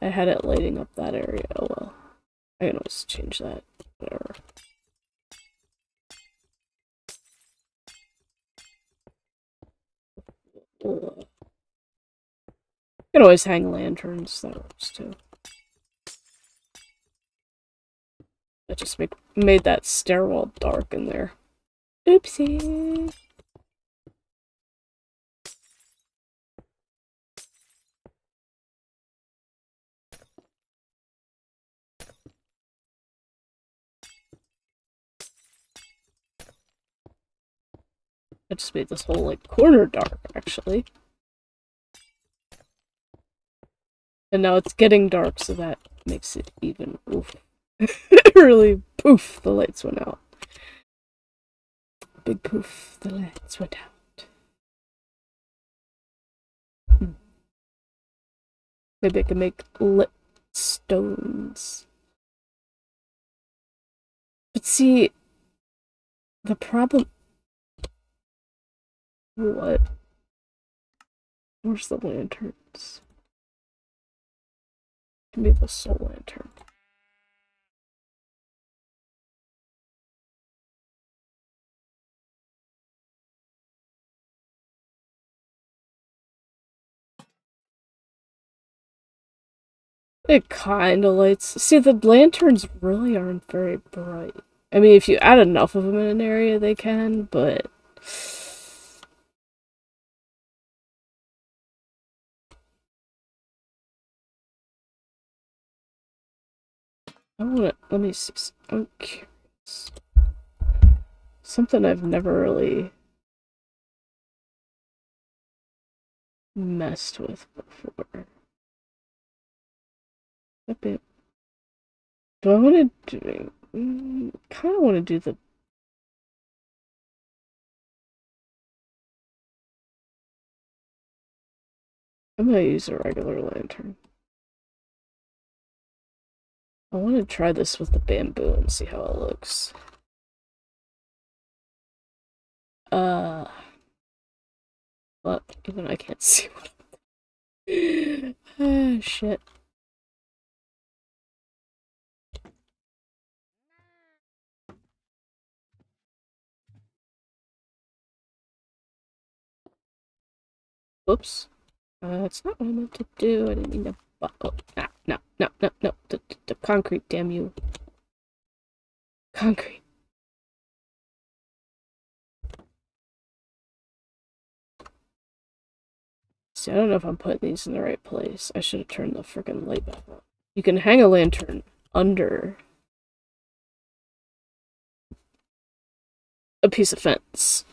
I had it lighting up that area, oh well. I can always change that, whatever. You can always hang lanterns, that works too. I just made that stairwell dark in there. Oopsie! I just made this whole like corner dark actually. And now it's getting dark so that makes it even oof. really poof the lights went out. Big poof the lights went out. Hmm. Maybe I can make lit stones. But see, the problem what? Where's the lanterns? Me the soul lantern. It kind of lights. See, the lanterns really aren't very bright. I mean, if you add enough of them in an area, they can, but I wanna, let me see, I'm curious. Something I've never really messed with before. Do I want to do, kind of want to do the I'm gonna use a regular lantern. I want to try this with the bamboo and see how it looks. Uh, but even I can't see what Ah, shit. Oops. Uh, that's not what I meant to do. I didn't mean to Oh, ah, no, no, no, no. The, the, the concrete, damn you. Concrete. See, I don't know if I'm putting these in the right place. I should have turned the freaking light back on. You can hang a lantern under a piece of fence.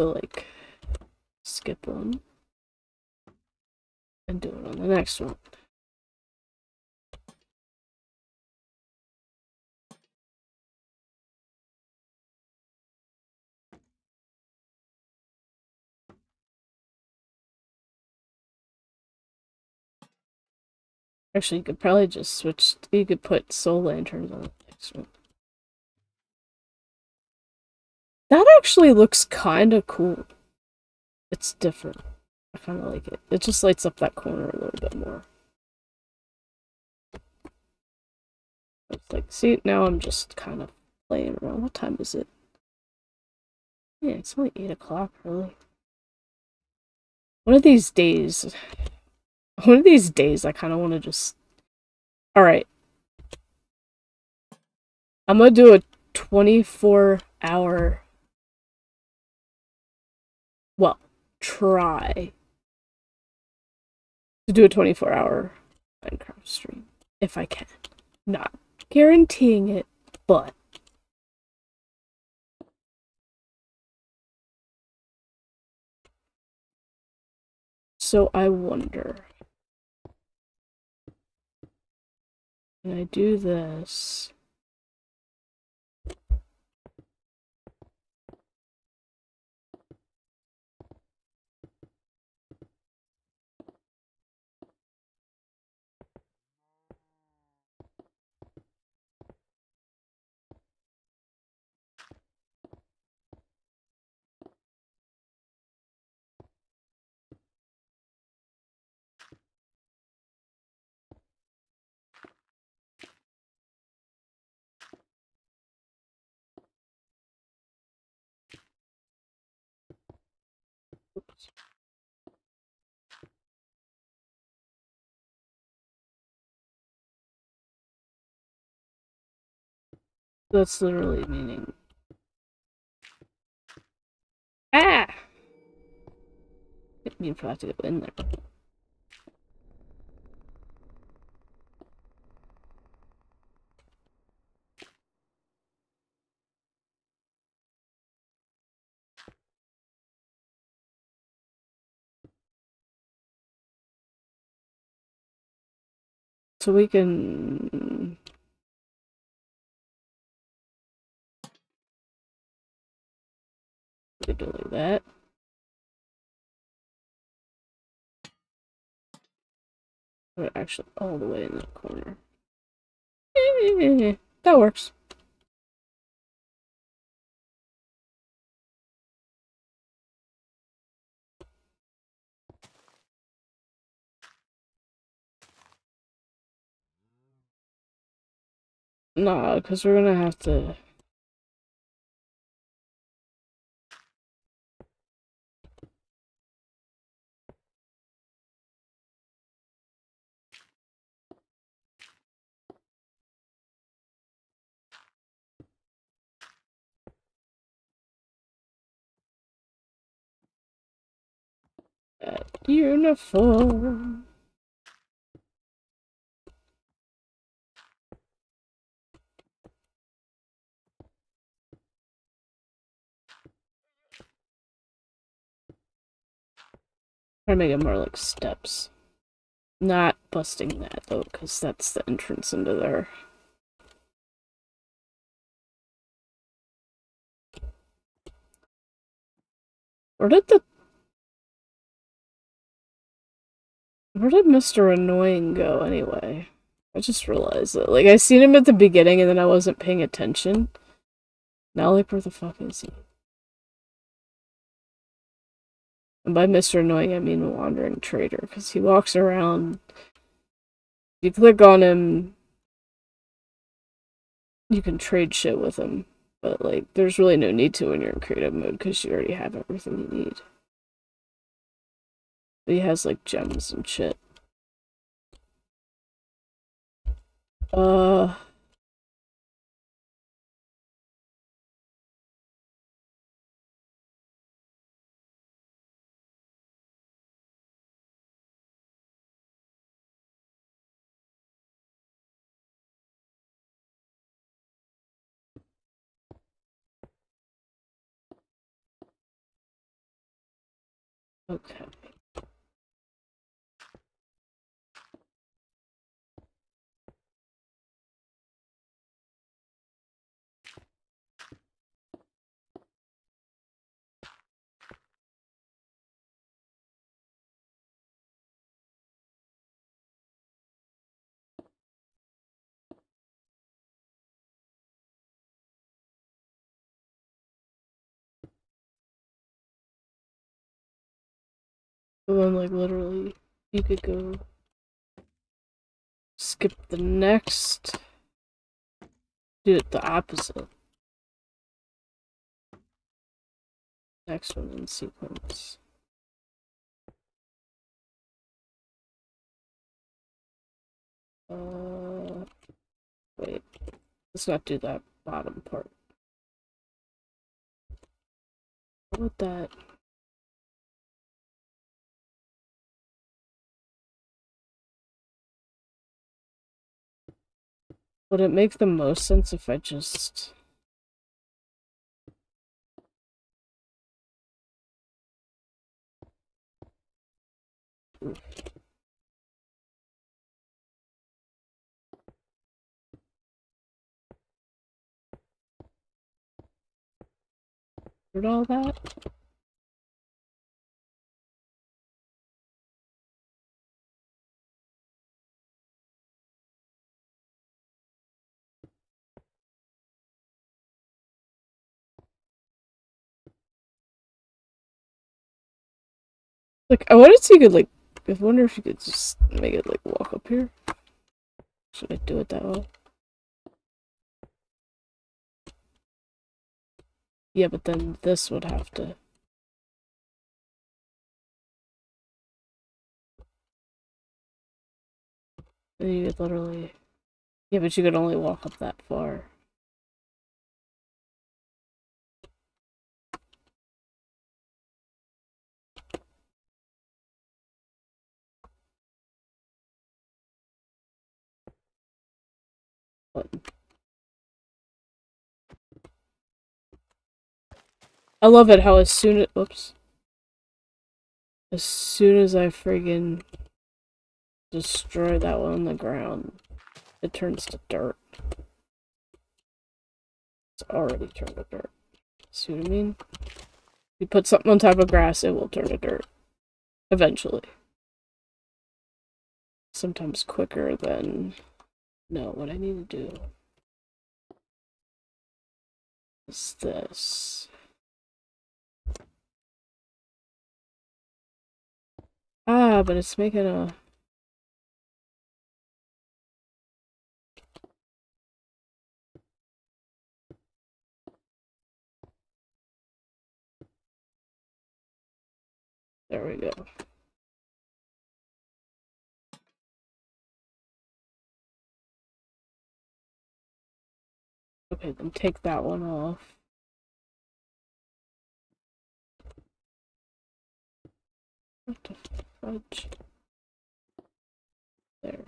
So, like, skip one and do it on the next one. Actually, you could probably just switch. You could put soul lanterns on the next one. That actually looks kind of cool. It's different. I kind of like it. It just lights up that corner a little bit more. It's like, see, now I'm just kind of playing around. What time is it? Yeah, it's only 8 o'clock, really. One of these days, one of these days, I kind of want to just... Alright. I'm going to do a 24 try to do a 24 hour Minecraft stream. If I can. Not guaranteeing it, but... So I wonder... Can I do this? That's literally meaning. Ah! Didn't mean for that to go in there. So we can... Can delete that. We're actually all the way in the corner. That works. Nah, because we're gonna have to... That uniform. Try to make it more like steps. Not busting that though, because that's the entrance into there. Where did the... Where did Mr. Annoying go anyway? I just realized that. Like, I seen him at the beginning and then I wasn't paying attention. Now, like, where the fuck is he? And by Mr. Annoying, I mean Wandering Trader, because he walks around. You click on him, you can trade shit with him. But, like, there's really no need to when you're in creative mode, because you already have everything you need. But he has like gems and shit. Uh. Okay. And then, like, literally, you could go skip the next, do it the opposite. Next one in sequence. Uh, wait, let's not do that bottom part. What that? Would it make the most sense if I just... Heard all that? Like, I wanted to you could, like, I wonder if you could just make it, like, walk up here. Should I do it that way? Yeah, but then this would have to... You could literally... Yeah, but you could only walk up that far. I love it how as soon as oops as soon as I friggin' destroy that one on the ground, it turns to dirt. It's already turned to dirt. See what I mean? You put something on top of grass, it will turn to dirt. Eventually. Sometimes quicker than no, what I need to do is this. Ah, but it's making a... There we go. Okay, then take that one off. Fudge? There.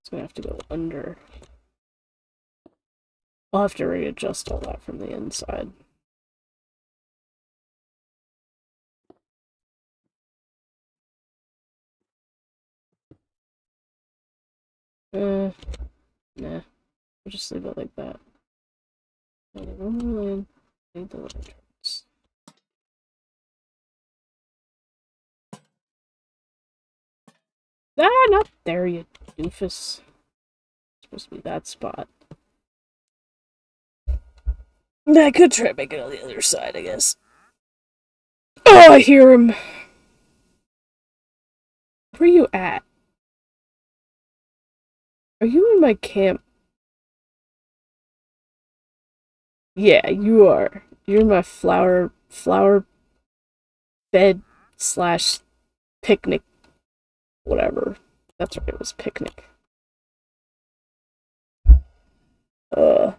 It's gonna have to go under. I'll have to readjust all that from the inside. Uh, nah. We'll just leave it like that. Ah, not there, you doofus. It's supposed to be that spot. I could try make it on the other side, I guess. Oh, I hear him. Where are you at? Are you in my camp? Yeah, you are. You're my flower flower bed slash picnic whatever. That's right, it was picnic. Uh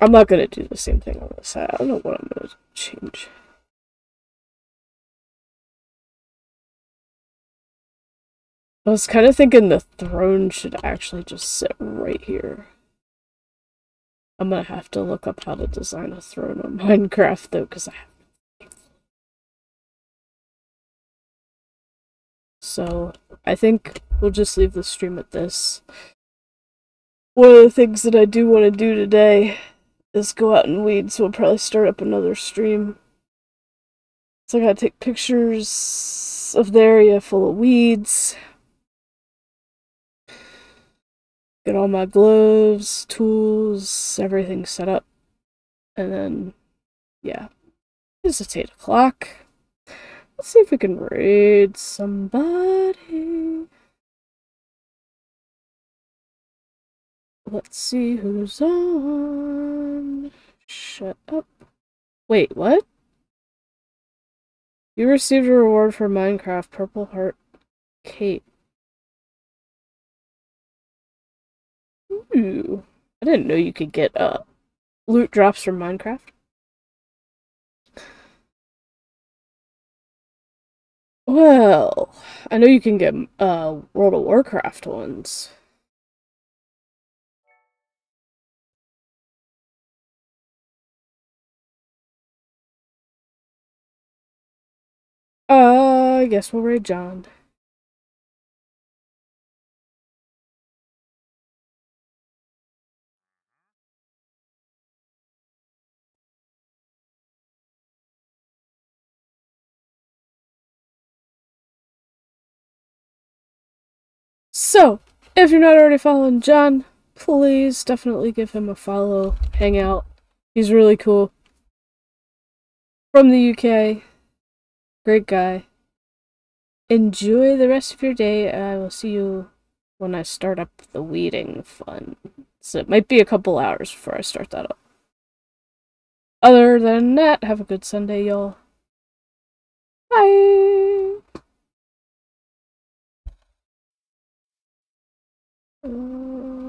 I'm not gonna do the same thing on this side. I don't know what I'm gonna change. I was kind of thinking the throne should actually just sit right here. I'm gonna have to look up how to design a throne on Minecraft though, because I have So I think we'll just leave the stream at this. One of the things that I do want to do today is go out and weed, so we'll probably start up another stream. So I gotta take pictures of the area full of weeds. Get all my gloves, tools, everything set up. And then, yeah. It's 8 o'clock. Let's see if we can raid somebody. Let's see who's on. Shut up. Wait, what? You received a reward for Minecraft Purple Heart Cape. Ooh. I didn't know you could get uh loot drops from Minecraft. Well, I know you can get uh World of Warcraft ones. Uh, I guess we'll raid John. So, if you're not already following John, please definitely give him a follow, hang out. He's really cool. From the UK. Great guy. Enjoy the rest of your day. I will see you when I start up the weeding fun. So it might be a couple hours before I start that up. Other than that, have a good Sunday, y'all. Bye! 嗯。